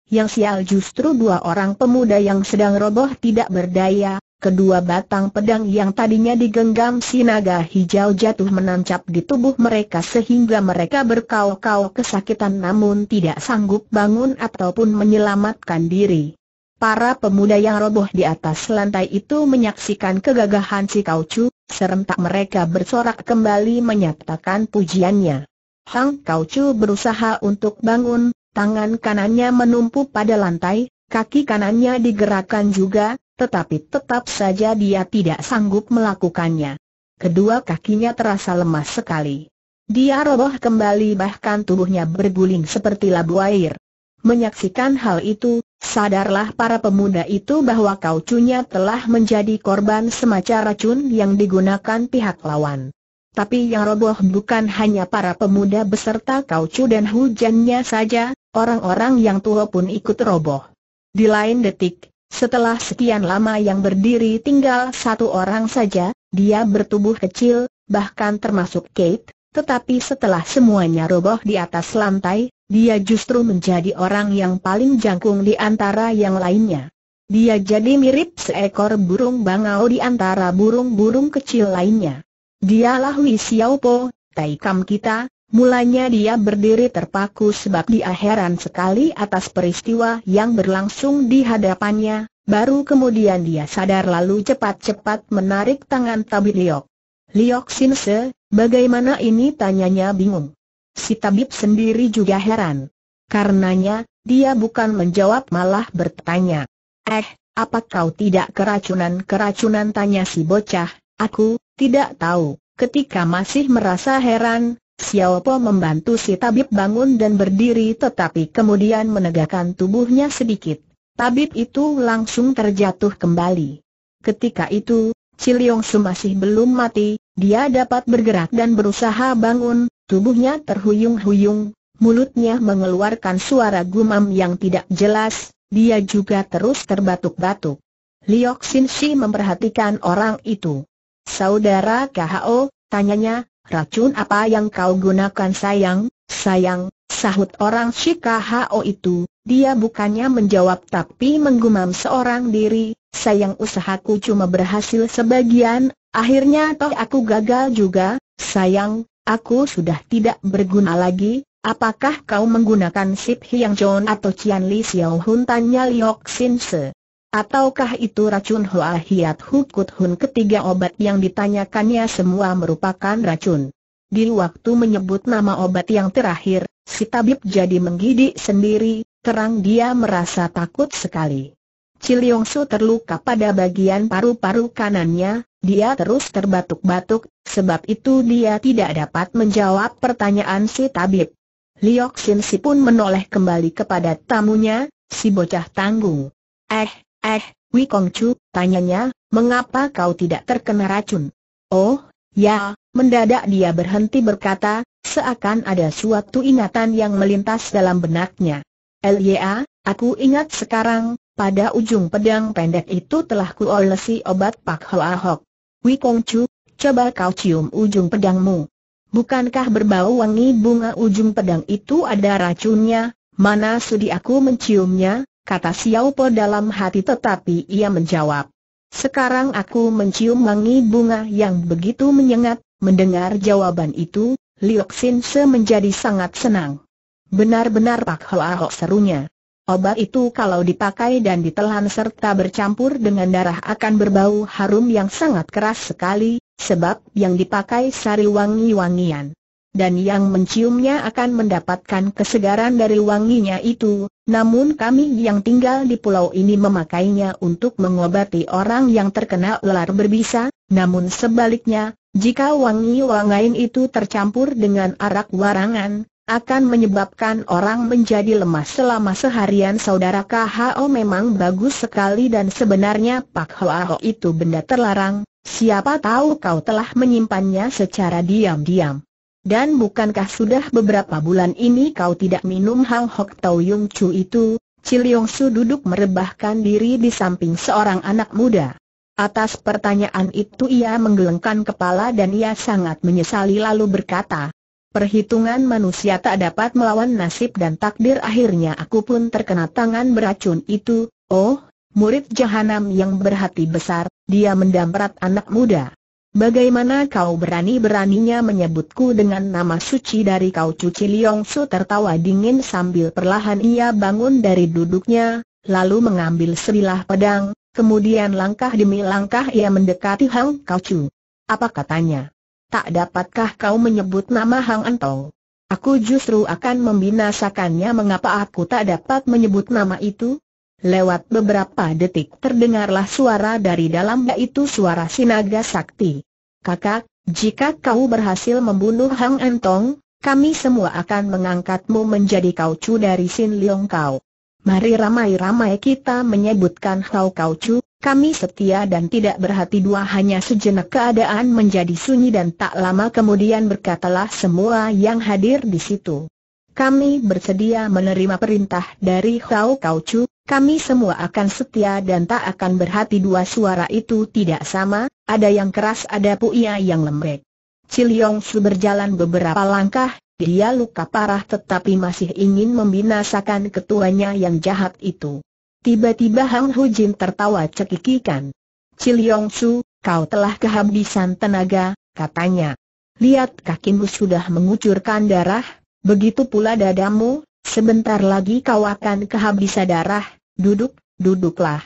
Yang sial justru dua orang pemuda yang sedang roboh tidak berdaya, Kedua batang pedang yang tadinya digenggam si naga hijau jatuh menancap di tubuh mereka sehingga mereka berkau-kau kesakitan namun tidak sanggup bangun ataupun menyelamatkan diri. Para pemuda yang roboh di atas lantai itu menyaksikan kegagahan si Kaucu, serentak mereka bersorak kembali menyatakan pujiannya. Hang Kaucu berusaha untuk bangun, tangan kanannya menumpu pada lantai, kaki kanannya digerakkan juga, tetapi tetap saja dia tidak sanggup melakukannya. Kedua kakinya terasa lemas sekali. Dia roboh kembali bahkan tubuhnya berguling seperti labu air. Menyaksikan hal itu, sadarlah para pemuda itu bahwa kaucunya telah menjadi korban semacam racun yang digunakan pihak lawan. Tapi yang roboh bukan hanya para pemuda beserta kaucu dan hujannya saja, orang-orang yang tua pun ikut roboh. Di lain detik, Setelah sekian lama yang berdiri tinggal satu orang saja, dia bertubuh kecil, bahkan termasuk Kate, tetapi setelah semuanya roboh di atas lantai, dia justru menjadi orang yang paling jangkung di antara yang lainnya. Dia jadi mirip seekor burung bangau di antara burung-burung kecil lainnya. Dialah Wi Xiaopo, Taikam kita, mulanya dia berdiri terpaku sebab dia heran sekali atas peristiwa yang berlangsung di hadapannya, baru kemudian dia sadar lalu cepat-cepat menarik tangan Tabib Liok. Liok Sinse, bagaimana ini tanyanya bingung. Si tabib sendiri juga heran. Karenanya, dia bukan menjawab malah bertanya. Eh, apa kau tidak keracunan-keracunan tanya si bocah, aku, tidak tahu. Ketika masih merasa heran, Xiao Po membantu si tabib bangun dan berdiri tetapi kemudian menegakkan tubuhnya sedikit. Tabib itu langsung terjatuh kembali. Ketika itu, Ciliong Su masih belum mati, dia dapat bergerak dan berusaha bangun, tubuhnya terhuyung-huyung, mulutnya mengeluarkan suara gumam yang tidak jelas, dia juga terus terbatuk-batuk. Liok Sin Si memperhatikan orang itu. Saudara KHO, tanyanya, racun apa yang kau gunakan sayang, sayang, sahut orang si KHO itu, dia bukannya menjawab tapi menggumam seorang diri, sayang usahaku cuma berhasil sebagian, akhirnya toh aku gagal juga, sayang, aku sudah tidak berguna lagi, apakah kau menggunakan Sip Hiang Chon atau Cian Li Xiao Hun tanya Liok Sin Se. Ataukah itu racun Hoa Hiat Hukut Hun ketiga obat yang ditanyakannya semua merupakan racun. Di waktu menyebut nama obat yang terakhir, si tabib jadi menggidik sendiri, terang dia merasa takut sekali. Ciliong Su terluka pada bagian paru-paru kanannya, dia terus terbatuk-batuk, sebab itu dia tidak dapat menjawab pertanyaan si tabib. Liok Sin Si pun menoleh kembali kepada tamunya, si bocah tanggung. Eh, eh, Wi Kong Chu, tanyanya, mengapa kau tidak terkena racun? Oh, ya, mendadak dia berhenti berkata, seakan ada suatu ingatan yang melintas dalam benaknya. Lya, aku ingat sekarang, pada ujung pedang pendek itu telah kuolesi obat Pak Hoa Hok. Wi Kong Chu, coba kau cium ujung pedangmu. Bukankah berbau wangi bunga ujung pedang itu ada racunnya? Mana sudi aku menciumnya? Kata Xiao Po dalam hati tetapi ia menjawab. Sekarang aku mencium wangi bunga yang begitu menyengat. Mendengar jawaban itu, Liok Sin Se menjadi sangat senang. Benar-benar Pak Hoa Hok serunya. Obat itu kalau dipakai dan ditelan serta bercampur dengan darah akan berbau harum yang sangat keras sekali, sebab yang dipakai sari wangi-wangian. Dan yang menciumnya akan mendapatkan kesegaran dari wanginya itu, namun kami yang tinggal di pulau ini memakainya untuk mengobati orang yang terkena ular berbisa, namun sebaliknya, jika wangi-wangian itu tercampur dengan arak warangan, akan menyebabkan orang menjadi lemah selama seharian saudara KHO memang bagus sekali dan sebenarnya Pak Hoa itu benda terlarang, siapa tahu kau telah menyimpannya secara diam-diam. Dan bukankah sudah beberapa bulan ini kau tidak minum Hang Hok Tau Yung Chu itu? Ciliong Su duduk merebahkan diri di samping seorang anak muda. Atas pertanyaan itu ia menggelengkan kepala dan ia sangat menyesali lalu berkata, Perhitungan manusia tak dapat melawan nasib dan takdir akhirnya aku pun terkena tangan beracun itu, oh, murid jahanam yang berhati besar, dia mendamprat anak muda. Bagaimana kau berani-beraninya menyebutku dengan nama suci dari kau Cuci Liong Su tertawa dingin sambil perlahan ia bangun dari duduknya, lalu mengambil sebilah pedang, kemudian langkah demi langkah ia mendekati Hang Kau Chu. Apa katanya? Tak dapatkah kau menyebut nama Hang Entong? Aku justru akan membinasakannya mengapa aku tak dapat menyebut nama itu? Lewat beberapa detik terdengarlah suara dari dalam yaitu suara sinaga sakti. Kakak, jika kau berhasil membunuh Hang Entong, kami semua akan mengangkatmu menjadi kaucu dari Sin Leong Kau. Mari ramai-ramai kita menyebutkan Hau Kaucu, kami setia dan tidak berhati dua hanya sejenak keadaan menjadi sunyi dan tak lama kemudian berkatalah semua yang hadir di situ. kami bersedia menerima perintah dari Hao Kau Chu, kami semua akan setia dan tak akan berhati dua suara itu tidak sama, ada yang keras ada puia yang lembek. Ciliong Su berjalan beberapa langkah, dia luka parah tetapi masih ingin membinasakan ketuanya yang jahat itu. Tiba-tiba Hang Hujin tertawa cekikikan. Ciliong Su, kau telah kehabisan tenaga, katanya. Lihat kakimu sudah mengucurkan darah, begitu pula dadamu, sebentar lagi kau akan kehabisan darah, duduk, duduklah.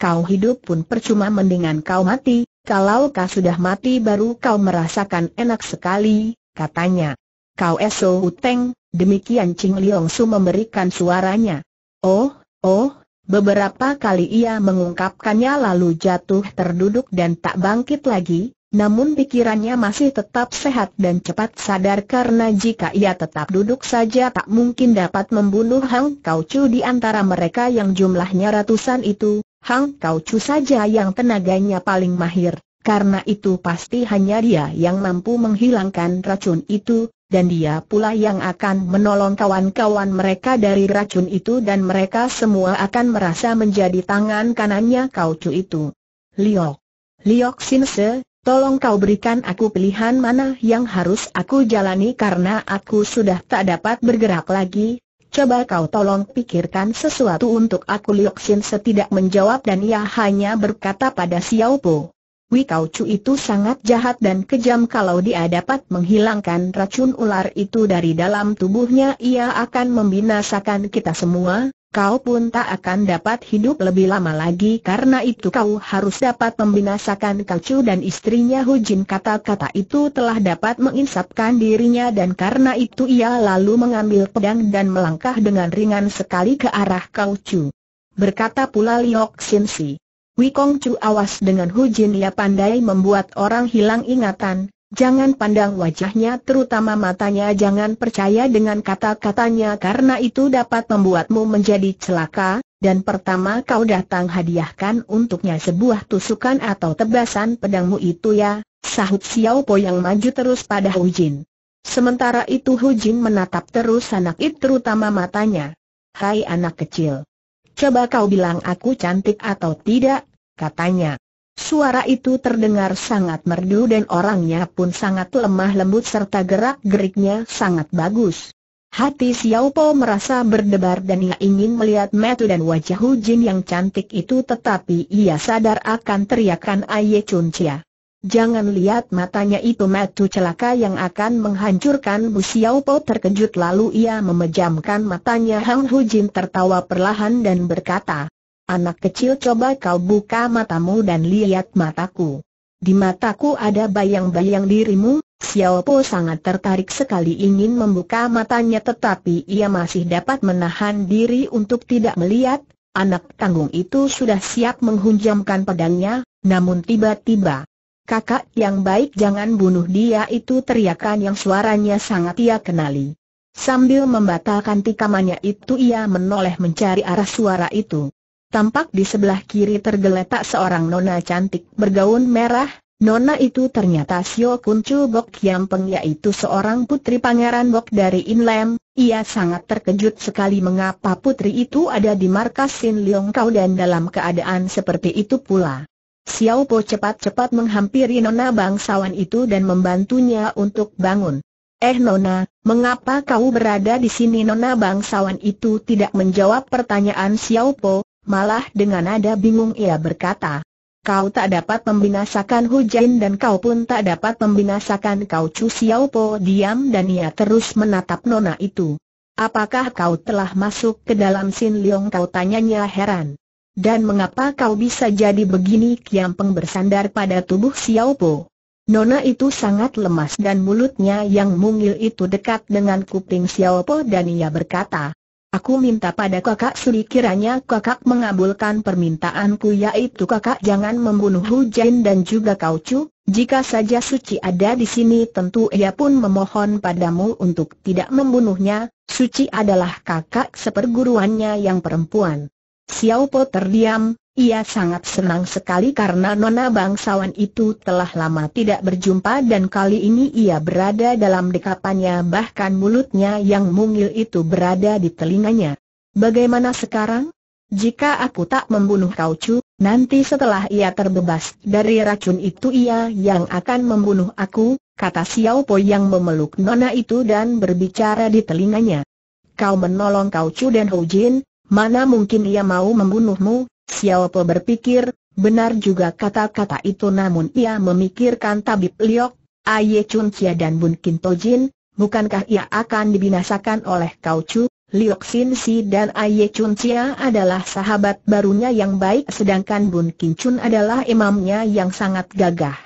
Kau hidup pun percuma mendingan kau mati, kalau kau sudah mati baru kau merasakan enak sekali, katanya. Kau eso uteng, demikian Ching Liong Su memberikan suaranya. Oh, oh, beberapa kali ia mengungkapkannya lalu jatuh terduduk dan tak bangkit lagi, namun pikirannya masih tetap sehat dan cepat sadar karena jika ia tetap duduk saja tak mungkin dapat membunuh Hang Kau Chu di antara mereka yang jumlahnya ratusan itu, Hang Kau Chu saja yang tenaganya paling mahir, karena itu pasti hanya dia yang mampu menghilangkan racun itu, dan dia pula yang akan menolong kawan-kawan mereka dari racun itu dan mereka semua akan merasa menjadi tangan kanannya Kau Chu itu. Liok. Liok Sinse, Tolong kau berikan aku pilihan mana yang harus aku jalani karena aku sudah tak dapat bergerak lagi. Coba kau tolong pikirkan sesuatu untuk aku Liok Sin setidak menjawab dan ia hanya berkata pada Xiao Po. Wi Kau Chu itu sangat jahat dan kejam kalau dia dapat menghilangkan racun ular itu dari dalam tubuhnya ia akan membinasakan kita semua, kau pun tak akan dapat hidup lebih lama lagi karena itu kau harus dapat membinasakan Kau dan istrinya Hujin kata-kata itu telah dapat menginsapkan dirinya dan karena itu ia lalu mengambil pedang dan melangkah dengan ringan sekali ke arah Kau Berkata pula Liok Sin Si. Wikong Chu awas dengan Hujin ia pandai membuat orang hilang ingatan, Jangan pandang wajahnya terutama matanya jangan percaya dengan kata-katanya karena itu dapat membuatmu menjadi celaka, dan pertama kau datang hadiahkan untuknya sebuah tusukan atau tebasan pedangmu itu ya, sahut Xiao Po yang maju terus pada Hujin. Sementara itu Hujin menatap terus anak itu terutama matanya. Hai anak kecil. Coba kau bilang aku cantik atau tidak, katanya. Suara itu terdengar sangat merdu dan orangnya pun sangat lemah lembut serta gerak-geriknya sangat bagus. Hati Xiao Po merasa berdebar dan ia ingin melihat metu dan wajah Hu Jin yang cantik itu tetapi ia sadar akan teriakan Aye Chun Chia. Jangan lihat matanya itu metu celaka yang akan menghancurkan Bu Xiao Po terkejut lalu ia memejamkan matanya. Hang Hu Jin tertawa perlahan dan berkata, Anak kecil coba kau buka matamu dan lihat mataku. Di mataku ada bayang-bayang dirimu, Xiao Po sangat tertarik sekali ingin membuka matanya tetapi ia masih dapat menahan diri untuk tidak melihat, anak tanggung itu sudah siap menghunjamkan pedangnya, namun tiba-tiba, kakak yang baik jangan bunuh dia itu teriakan yang suaranya sangat ia kenali. Sambil membatalkan tikamannya itu ia menoleh mencari arah suara itu. Tampak di sebelah kiri tergeletak seorang nona cantik bergaun merah, nona itu ternyata Sio Kun Chu Bok Kiam Peng yaitu seorang putri pangeran Bok dari Inlam, ia sangat terkejut sekali mengapa putri itu ada di markas Sin Leong Kau dan dalam keadaan seperti itu pula. Xiao Po cepat-cepat menghampiri nona bangsawan itu dan membantunya untuk bangun. Eh Nona, mengapa kau berada di sini Nona bangsawan itu tidak menjawab pertanyaan Xiao Po, Malah dengan nada bingung ia berkata, Kau tak dapat membinasakan hujan dan kau pun tak dapat membinasakan kau Chu Xiao Po diam dan ia terus menatap nona itu. Apakah kau telah masuk ke dalam Sin Leong kau tanyanya heran. Dan mengapa kau bisa jadi begini Kiam Peng bersandar pada tubuh Xiao Po? Nona itu sangat lemas dan mulutnya yang mungil itu dekat dengan kuping Xiao Po dan ia berkata, Aku minta pada kakak Suri kiranya kakak mengabulkan permintaanku yaitu kakak jangan membunuh Hujan dan juga Kau Chu, jika saja Suci ada di sini tentu ia pun memohon padamu untuk tidak membunuhnya, Suci adalah kakak seperguruannya yang perempuan. Xiao Po terdiam, Ia sangat senang sekali karena nona bangsawan itu telah lama tidak berjumpa dan kali ini ia berada dalam dekapannya bahkan mulutnya yang mungil itu berada di telinganya. Bagaimana sekarang? Jika aku tak membunuh kau Cu, nanti setelah ia terbebas dari racun itu ia yang akan membunuh aku, kata Xiao Po yang memeluk nona itu dan berbicara di telinganya. Kau menolong kau Cu dan Ho Jin, mana mungkin ia mau membunuhmu, Xiao Po berpikir, benar juga kata-kata itu namun ia memikirkan tabib Liok, Aye Chun Chia dan Bun Kin Tojin, bukankah ia akan dibinasakan oleh Kau Chu, Liok Sin Si dan Aye Chun Chia adalah sahabat barunya yang baik sedangkan Bun Kin Chun adalah imamnya yang sangat gagah.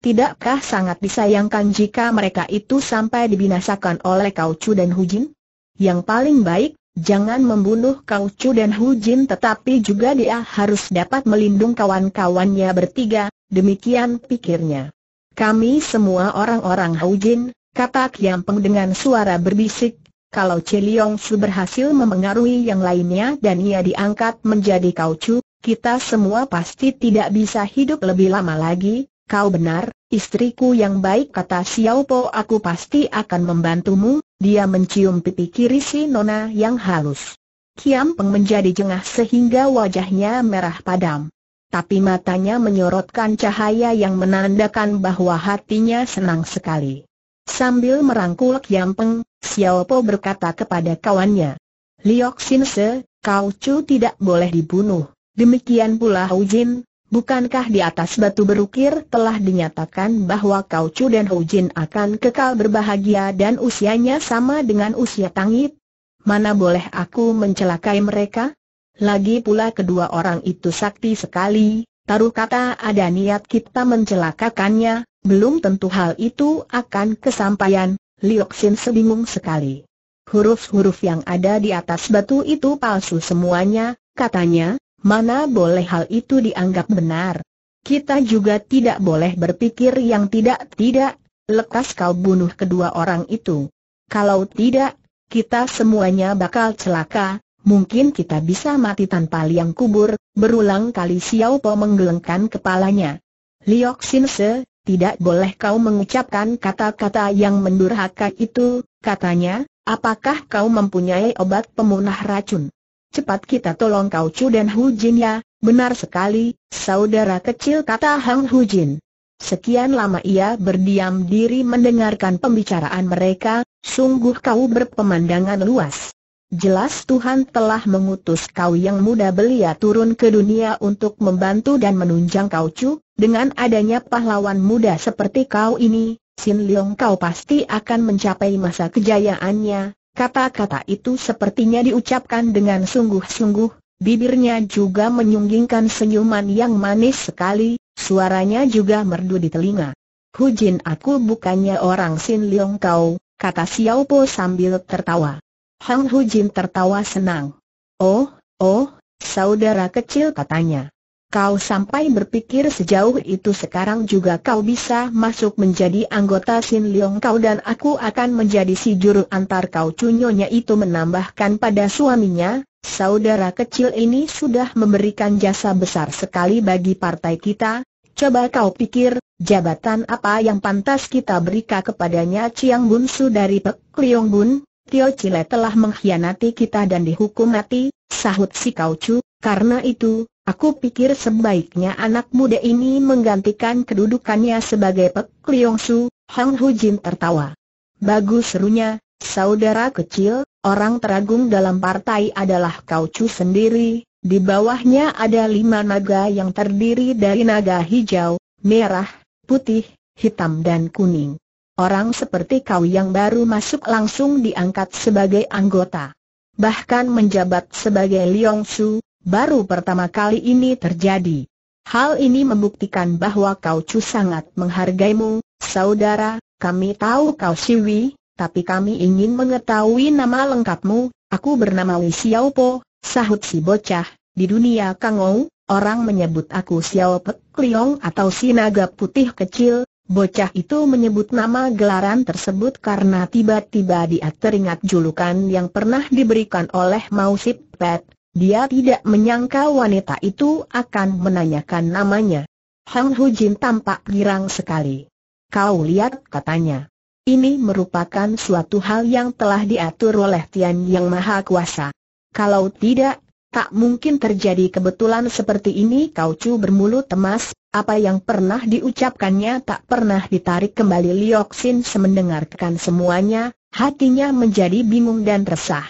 Tidakkah sangat disayangkan jika mereka itu sampai dibinasakan oleh Kau Chu dan Hujin? Yang paling baik, Jangan membunuh Kau Chu dan Hu Jin tetapi juga dia harus dapat melindung kawan-kawannya bertiga, demikian pikirnya. Kami semua orang-orang Hu Jin, kata Kiam Peng dengan suara berbisik, kalau Chiliong Su berhasil memengaruhi yang lainnya dan ia diangkat menjadi Kau Chu, kita semua pasti tidak bisa hidup lebih lama lagi, kau benar, istriku yang baik kata Xiao Po aku pasti akan membantumu, dia mencium pipi kiri si Nona yang halus. Kiam Peng menjadi jengah sehingga wajahnya merah padam. Tapi matanya menyorotkan cahaya yang menandakan bahwa hatinya senang sekali. Sambil merangkul Kiam Peng, Xiao Po berkata kepada kawannya. Liok Sin Se, kau Chu tidak boleh dibunuh. Demikian pula Hu Jin, Bukankah di atas batu berukir telah dinyatakan bahwa Kau Chu dan Ho Jin akan kekal berbahagia dan usianya sama dengan usia Tangit? Mana boleh aku mencelakai mereka? Lagi pula kedua orang itu sakti sekali, taruh kata ada niat kita mencelakakannya, belum tentu hal itu akan kesampaian, Liok Sin sebingung sekali. Huruf-huruf yang ada di atas batu itu palsu semuanya, katanya, Mana boleh hal itu dianggap benar. Kita juga tidak boleh berpikir yang tidak-tidak, lekas kau bunuh kedua orang itu. Kalau tidak, kita semuanya bakal celaka, mungkin kita bisa mati tanpa liang kubur, berulang kali Xiao Po menggelengkan kepalanya. Liok Sin Se, tidak boleh kau mengucapkan kata-kata yang mendurhaka itu, katanya, apakah kau mempunyai obat pemunah racun? Cepat kita tolong kau Chu dan Hu Jin ya, benar sekali, saudara kecil kata Hang Hu Jin. Sekian lama ia berdiam diri mendengarkan pembicaraan mereka, sungguh kau berpemandangan luas. Jelas Tuhan telah mengutus kau yang muda belia turun ke dunia untuk membantu dan menunjang kau Chu, dengan adanya pahlawan muda seperti kau ini, Sin Leong kau pasti akan mencapai masa kejayaannya, Kata-kata itu sepertinya diucapkan dengan sungguh-sungguh, bibirnya juga menyunggingkan senyuman yang manis sekali, suaranya juga merdu di telinga. Hujin aku bukannya orang Sin Leong kau, kata Xiao Po sambil tertawa. Hang Hujin tertawa senang. Oh, oh, saudara kecil katanya. Kau sampai berpikir sejauh itu sekarang juga kau bisa masuk menjadi anggota Sin Leong kau dan aku akan menjadi si juru antar kau. Cunyonya itu menambahkan pada suaminya, saudara kecil ini sudah memberikan jasa besar sekali bagi partai kita, coba kau pikir, jabatan apa yang pantas kita berikan kepadanya Chiang Bun Su dari Pek Kliong Bun, Tio Chile telah mengkhianati kita dan dihukum mati, sahut si Kau Chu, karena itu, Aku pikir sebaiknya anak muda ini menggantikan kedudukannya sebagai Pek Kliong Su, Hang Hu Jin tertawa. Bagus serunya, saudara kecil, orang teragung dalam partai adalah Kau Chu sendiri, di bawahnya ada lima naga yang terdiri dari naga hijau, merah, putih, hitam dan kuning. Orang seperti kau yang baru masuk langsung diangkat sebagai anggota. Bahkan menjabat sebagai Liong Su, Baru pertama kali ini terjadi. Hal ini membuktikan bahwa kau Chu sangat menghargaimu, saudara, kami tahu kau Siwi, tapi kami ingin mengetahui nama lengkapmu, aku bernama Wi Xiao Po, sahut si bocah, di dunia Kangou, orang menyebut aku Xiao Pek Kliong atau si naga putih kecil, bocah itu menyebut nama gelaran tersebut karena tiba-tiba dia teringat julukan yang pernah diberikan oleh Mau Sip Pet, dia tidak menyangka wanita itu akan menanyakan namanya. Hang Hujin tampak girang sekali. Kau lihat, katanya. Ini merupakan suatu hal yang telah diatur oleh Tian Yang Maha Kuasa. Kalau tidak, tak mungkin terjadi kebetulan seperti ini Kau Chu bermulut emas, apa yang pernah diucapkannya tak pernah ditarik kembali Liok Sin semendengarkan semuanya, hatinya menjadi bingung dan resah.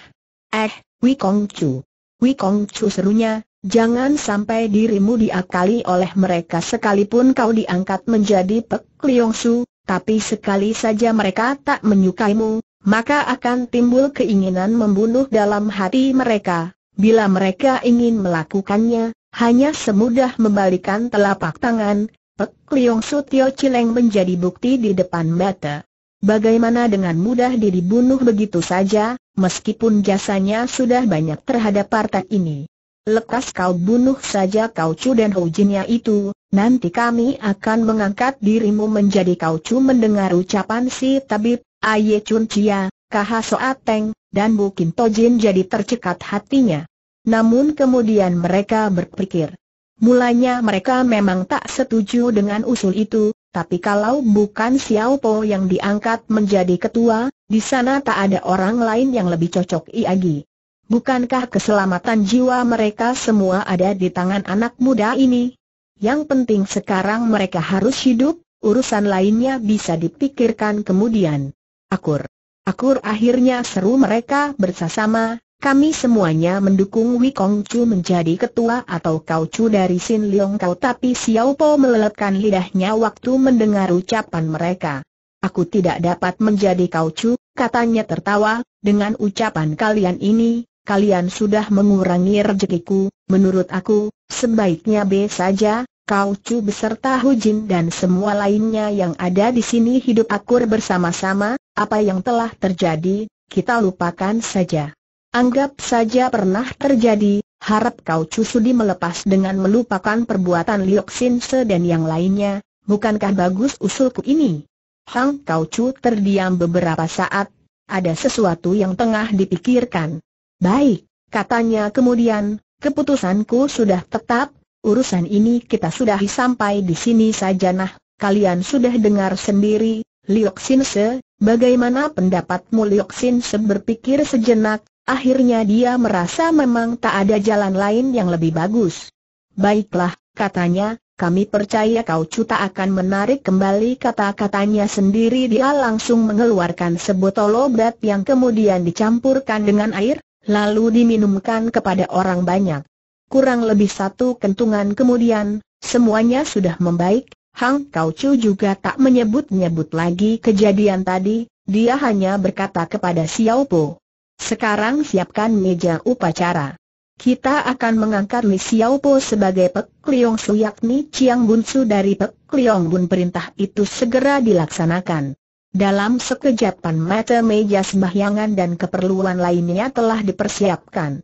Eh, Wei Kong Chu. Wei Kong Chu serunya, jangan sampai dirimu diakali oleh mereka sekalipun kau diangkat menjadi Pek Liong Su, tapi sekali saja mereka tak menyukaimu, maka akan timbul keinginan membunuh dalam hati mereka. Bila mereka ingin melakukannya, hanya semudah membalikan telapak tangan, Pek Liong Sutio Cileng menjadi bukti di depan mata. Bagaimana dengan mudah dibunuh begitu saja, meskipun jasanya sudah banyak terhadap partai ini. Lekas kau bunuh saja kau Chu dan Hojinnya itu, nanti kami akan mengangkat dirimu menjadi kau Chu mendengar ucapan si tabib, Aye Chun Chia, Kaha Soateng, dan Bukin Tojin jadi tercekat hatinya. Namun kemudian mereka berpikir. Mulanya mereka memang tak setuju dengan usul itu, tapi kalau bukan Xiao Po yang diangkat menjadi ketua, di sana tak ada orang lain yang lebih cocok Iagi. Bukankah keselamatan jiwa mereka semua ada di tangan anak muda ini? Yang penting sekarang mereka harus hidup, urusan lainnya bisa dipikirkan kemudian. Akur. Akur akhirnya seru mereka bersama, kami semuanya mendukung Wei Kong Chu menjadi ketua atau Kau Chu dari Sin Leong Kau tapi Xiao Po melelapkan lidahnya waktu mendengar ucapan mereka. Aku tidak dapat menjadi Kau Chu, katanya tertawa, dengan ucapan kalian ini, kalian sudah mengurangi rezekiku, menurut aku, sebaiknya B saja, kau Cu beserta Hujin dan semua lainnya yang ada di sini hidup akur bersama-sama, apa yang telah terjadi, kita lupakan saja. Anggap saja pernah terjadi, harap kau Cu sudi melepas dengan melupakan perbuatan Liok Sin Se dan yang lainnya, bukankah bagus usulku ini? Hang Kau Cu terdiam beberapa saat, ada sesuatu yang tengah dipikirkan. Baik, katanya kemudian, keputusanku sudah tetap, urusan ini kita sudah sampai di sini saja nah, kalian sudah dengar sendiri, Liok Se, bagaimana pendapatmu Liok Se berpikir sejenak, akhirnya dia merasa memang tak ada jalan lain yang lebih bagus. Baiklah, katanya, kami percaya kau cuta akan menarik kembali kata-katanya sendiri dia langsung mengeluarkan sebotol obat yang kemudian dicampurkan dengan air, lalu diminumkan kepada orang banyak. Kurang lebih satu kentungan kemudian, semuanya sudah membaik, Hang Kau Chu juga tak menyebut-nyebut lagi kejadian tadi, dia hanya berkata kepada Xiao Po. Sekarang siapkan meja upacara. Kita akan mengangkat Li Xiao Po sebagai Pek Kliong Su yakni Chiang Bun Su dari Pek Kliong Bun perintah itu segera dilaksanakan. Dalam sekejapan mata meja sembahyangan dan keperluan lainnya telah dipersiapkan.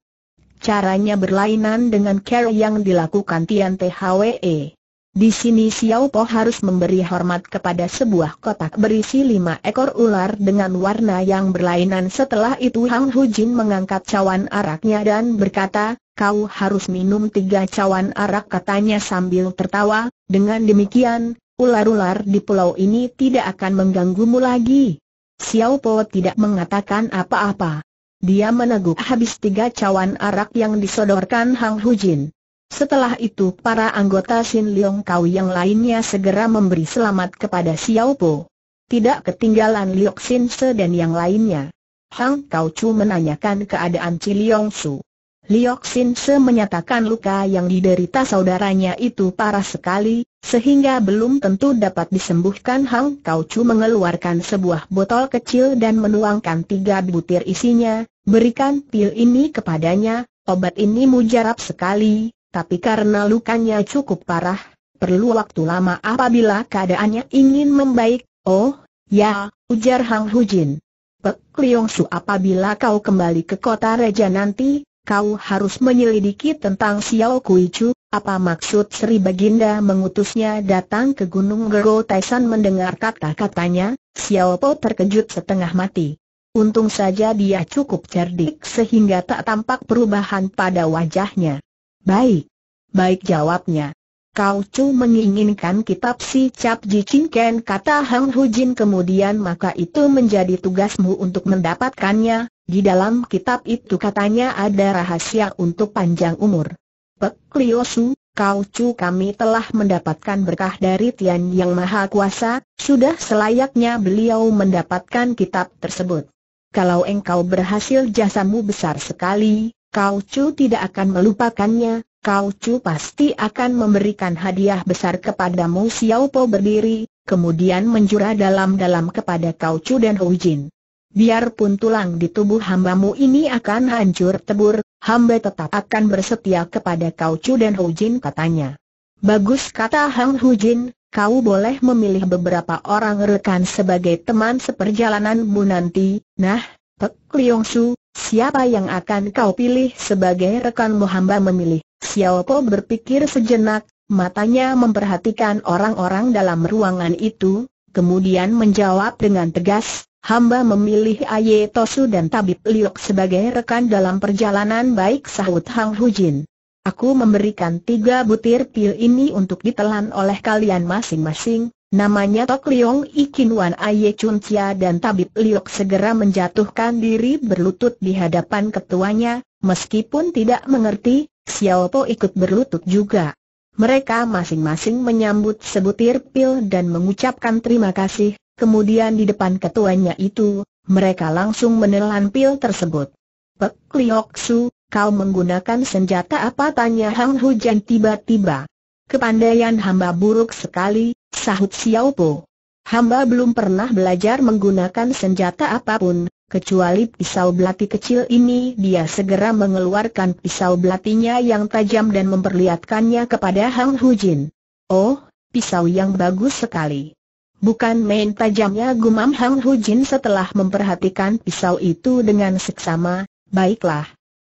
Caranya berlainan dengan cara yang dilakukan Tian THWE. Di sini Xiao Po harus memberi hormat kepada sebuah kotak berisi lima ekor ular dengan warna yang berlainan. Setelah itu Hang Hujin mengangkat cawan araknya dan berkata, kau harus minum tiga cawan arak katanya sambil tertawa, dengan demikian, ular-ular di pulau ini tidak akan mengganggumu lagi. Xiao Po tidak mengatakan apa-apa. Dia meneguk habis tiga cawan arak yang disodorkan Hang Hujin. Setelah itu para anggota Sin Leong Kau yang lainnya segera memberi selamat kepada Xiao Po. Tidak ketinggalan Liok Sin Se dan yang lainnya. Hang Kau Chu menanyakan keadaan Ci Leong Su. Liok Sin Se menyatakan luka yang diderita saudaranya itu parah sekali, sehingga belum tentu dapat disembuhkan Hang Kau Chu mengeluarkan sebuah botol kecil dan menuangkan tiga butir isinya, berikan pil ini kepadanya, obat ini mujarab sekali, tapi karena lukanya cukup parah, perlu waktu lama apabila keadaannya ingin membaik, oh, ya, ujar Hang Hujin. Pek Liong Su apabila kau kembali ke kota Raja nanti, kau harus menyelidiki tentang Xiao Kui Chu, apa maksud Sri Baginda mengutusnya datang ke Gunung Gero Taisan mendengar kata-katanya, Xiao Po terkejut setengah mati. untung saja dia cukup cerdik sehingga tak tampak perubahan pada wajahnya. Baik. Baik jawabnya. Kau cu menginginkan kitab si Cap Ji Ken kata Hang Hujin kemudian maka itu menjadi tugasmu untuk mendapatkannya, di dalam kitab itu katanya ada rahasia untuk panjang umur. Pek Su, kau cu kami telah mendapatkan berkah dari Tian Yang Maha Kuasa, sudah selayaknya beliau mendapatkan kitab tersebut. Kalau engkau berhasil jasamu besar sekali, kau cu tidak akan melupakannya, Kau Chu pasti akan memberikan hadiah besar kepadamu Xiao Po berdiri, kemudian menjura dalam-dalam kepada Kau Chu dan Hu Jin. Biarpun tulang di tubuh hambamu ini akan hancur tebur, hamba tetap akan bersetia kepada Kau Chu dan Hu Jin katanya. Bagus kata Hang Hu Jin, kau boleh memilih beberapa orang rekan sebagai teman seperjalananmu nanti, nah, Pek Liong Su, siapa yang akan kau pilih sebagai rekanmu hamba memilih Xiao Po berpikir sejenak, matanya memperhatikan orang-orang dalam ruangan itu, kemudian menjawab dengan tegas, hamba memilih Aye Tosu dan Tabib Liok sebagai rekan dalam perjalanan baik sahut Hang Hujin. Aku memberikan tiga butir pil ini untuk ditelan oleh kalian masing-masing, namanya Tok Liong Ikin Wan Aye Chun Chia dan Tabib Liok segera menjatuhkan diri berlutut di hadapan ketuanya, meskipun tidak mengerti, Xiao Po ikut berlutut juga. Mereka masing-masing menyambut sebutir pil dan mengucapkan terima kasih, kemudian di depan ketuanya itu, mereka langsung menelan pil tersebut. Pek Liok Su, kau menggunakan senjata apa? Tanya Hang Hujan tiba-tiba. Kepandaian hamba buruk sekali, sahut Xiao Po. Hamba belum pernah belajar menggunakan senjata apa pun, Kecuali pisau belati kecil ini dia segera mengeluarkan pisau belatinya yang tajam dan memperlihatkannya kepada Hang Hujin. Oh, pisau yang bagus sekali. Bukan main tajamnya gumam Hang Hujin setelah memperhatikan pisau itu dengan seksama, baiklah.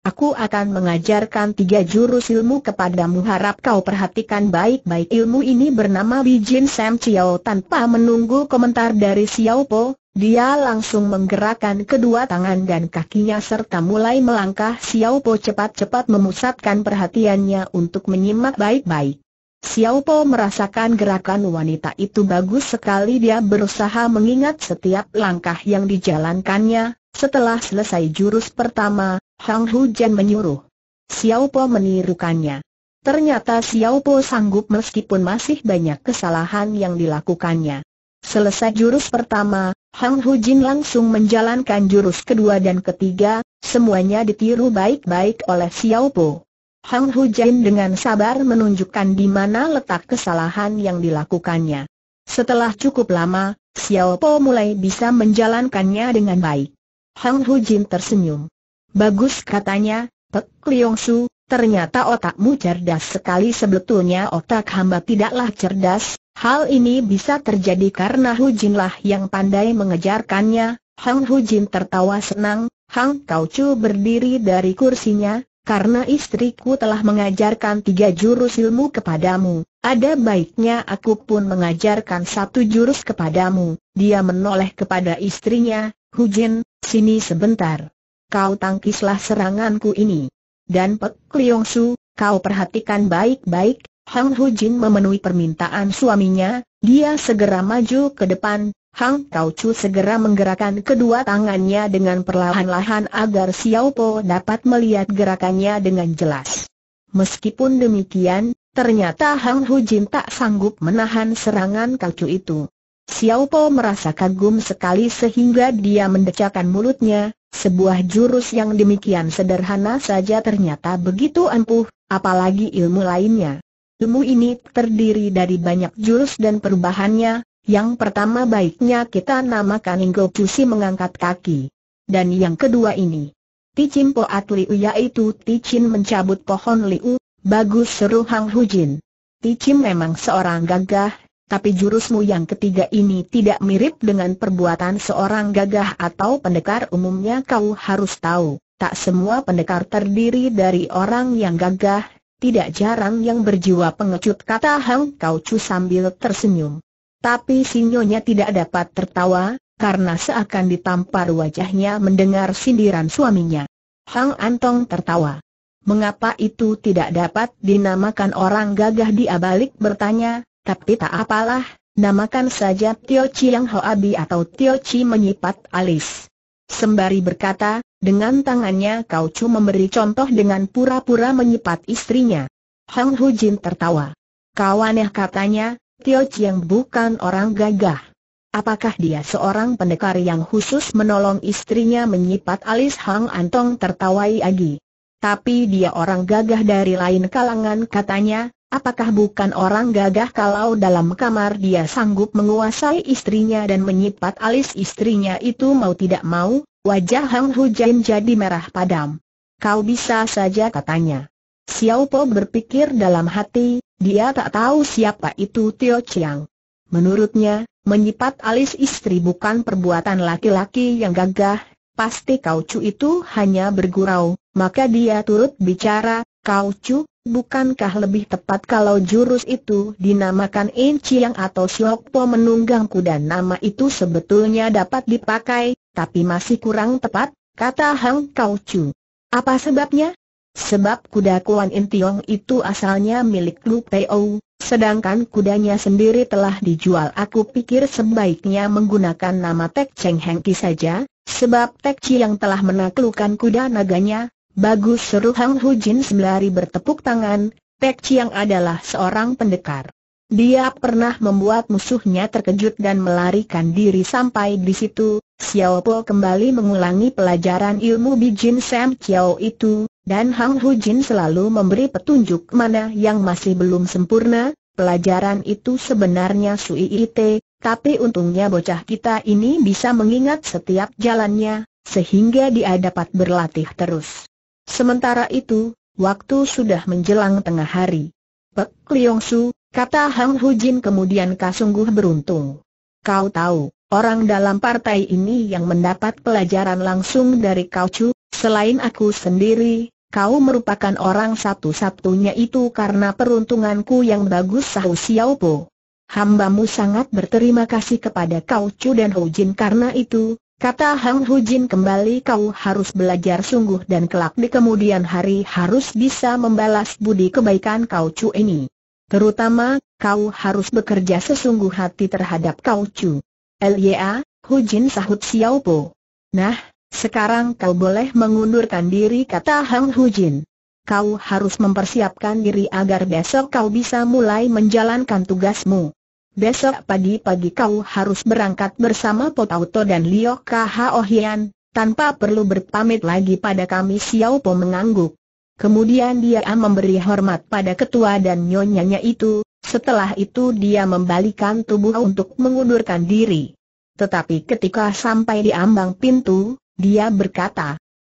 Aku akan mengajarkan tiga jurus ilmu kepadamu. Harap kau perhatikan baik-baik ilmu ini bernama Bijin Sam Chiao. Tanpa menunggu komentar dari Xiao Po, dia langsung menggerakkan kedua tangan dan kakinya serta mulai melangkah. Xiao Po cepat-cepat memusatkan perhatiannya untuk menyimak baik-baik. Xiao Po merasakan gerakan wanita itu bagus sekali. Dia berusaha mengingat setiap langkah yang dijalankannya, setelah selesai jurus pertama, Hang Hujan menyuruh. Xiao Po menirukannya. Ternyata Xiao Po sanggup meskipun masih banyak kesalahan yang dilakukannya. Selesai jurus pertama, Hang Hujin langsung menjalankan jurus kedua dan ketiga, semuanya ditiru baik-baik oleh Xiao Po. Hang Hujin dengan sabar menunjukkan di mana letak kesalahan yang dilakukannya. Setelah cukup lama, Xiao Po mulai bisa menjalankannya dengan baik. Hang Hujin tersenyum. Bagus katanya, Pek Liong ternyata otakmu cerdas sekali sebetulnya otak hamba tidaklah cerdas, Hal ini bisa terjadi karena Hujinlah yang pandai mengejarkannya. Hang Hujin tertawa senang, Hang Kau Chu berdiri dari kursinya, karena istriku telah mengajarkan tiga jurus ilmu kepadamu, ada baiknya aku pun mengajarkan satu jurus kepadamu. Dia menoleh kepada istrinya, Hujin, sini sebentar. Kau tangkislah seranganku ini. Dan Pek Liong Su, kau perhatikan baik-baik, Hang Hujin memenuhi permintaan suaminya, dia segera maju ke depan, Hang Kau Chu segera menggerakkan kedua tangannya dengan perlahan-lahan agar Xiao Po dapat melihat gerakannya dengan jelas. Meskipun demikian, ternyata Hang Hujin tak sanggup menahan serangan Kau Chu itu. Xiao Po merasa kagum sekali sehingga dia mendecakkan mulutnya, sebuah jurus yang demikian sederhana saja ternyata begitu ampuh, apalagi ilmu lainnya. Ilmu ini terdiri dari banyak jurus dan perubahannya, yang pertama baiknya kita namakan Inggo Cusi mengangkat kaki. Dan yang kedua ini. Ticin Poat Liu yaitu Ticin mencabut pohon Liu, bagus seru Hang Hujin. Ticin memang seorang gagah, tapi jurusmu yang ketiga ini tidak mirip dengan perbuatan seorang gagah atau pendekar umumnya kau harus tahu. Tak semua pendekar terdiri dari orang yang gagah, tidak jarang yang berjiwa pengecut kata Hang Kau Chu sambil tersenyum. Tapi sinyonya tidak dapat tertawa, karena seakan ditampar wajahnya mendengar sindiran suaminya. Hang Antong tertawa. Mengapa itu tidak dapat dinamakan orang gagah dia balik bertanya, tapi tak apalah, namakan saja Tio Chi Yang Hoabi atau Tio Chi menyipat alis. Sembari berkata, dengan tangannya Kau Chu memberi contoh dengan pura-pura menyipat istrinya. Hang Hujin tertawa. Kau aneh katanya, Tio Chiang bukan orang gagah. Apakah dia seorang pendekar yang khusus menolong istrinya menyipat alis Hang Antong tertawai lagi. Tapi dia orang gagah dari lain kalangan katanya, apakah bukan orang gagah kalau dalam kamar dia sanggup menguasai istrinya dan menyipat alis istrinya itu mau tidak mau, wajah Hang Hujan jadi merah padam. Kau bisa saja katanya. Xiao Po berpikir dalam hati, dia tak tahu siapa itu Tio Chiang. Menurutnya, menyipat alis istri bukan perbuatan laki-laki yang gagah, pasti Kau Cu itu hanya bergurau, maka dia turut bicara, Kau Cu, bukankah lebih tepat kalau jurus itu dinamakan In Chiang atau Siok Po menunggang kuda nama itu sebetulnya dapat dipakai, tapi masih kurang tepat, kata Hang Kau Cu. Apa sebabnya? Sebab kuda Kuan In Tiong itu asalnya milik Lu Pei-ou, sedangkan kudanya sendiri telah dijual. Aku pikir sebaiknya menggunakan nama Tek Cheng Heng Ki saja, sebab Tek Chi yang telah menaklukkan kuda naganya. Bagus seru Hang Hujin sembari bertepuk tangan, Tek Chi yang adalah seorang pendekar. Dia pernah membuat musuhnya terkejut dan melarikan diri sampai di situ. Xiao Po kembali mengulangi pelajaran ilmu Bijin Sam Chiao itu, dan Hang Hujin selalu memberi petunjuk mana yang masih belum sempurna, pelajaran itu sebenarnya Sui Ite, tapi untungnya bocah kita ini bisa mengingat setiap jalannya, sehingga dia dapat berlatih terus. Sementara itu, waktu sudah menjelang tengah hari. Pek Liong Su, kata Hang Hujin kemudian kau sungguh beruntung. Kau tahu, orang dalam partai ini yang mendapat pelajaran langsung dari Kau Chu, selain aku sendiri, Kau merupakan orang satu-satunya itu karena peruntunganku yang bagus sahu Xiao Po. Hambamu sangat berterima kasih kepada kau Chu dan Hu Jin karena itu, kata Hang Hu Jin kembali kau harus belajar sungguh dan kelak di kemudian hari harus bisa membalas budi kebaikan kau Chu ini. Terutama, kau harus bekerja sesungguh hati terhadap kau Chu. Lya, Hu Jin sahut Xiao Po. Nah, sekarang kau boleh mengundurkan diri kata Hang Hujin. Kau harus mempersiapkan diri agar besok kau bisa mulai menjalankan tugasmu. Besok pagi-pagi kau harus berangkat bersama Potauto dan Liok Kho Hian, tanpa perlu berpamit lagi pada kami Xiao Po mengangguk. Kemudian dia memberi hormat pada ketua dan nyonyanya itu, setelah itu dia membalikan tubuh untuk mengundurkan diri. Tetapi ketika sampai di ambang pintu, dia berkata,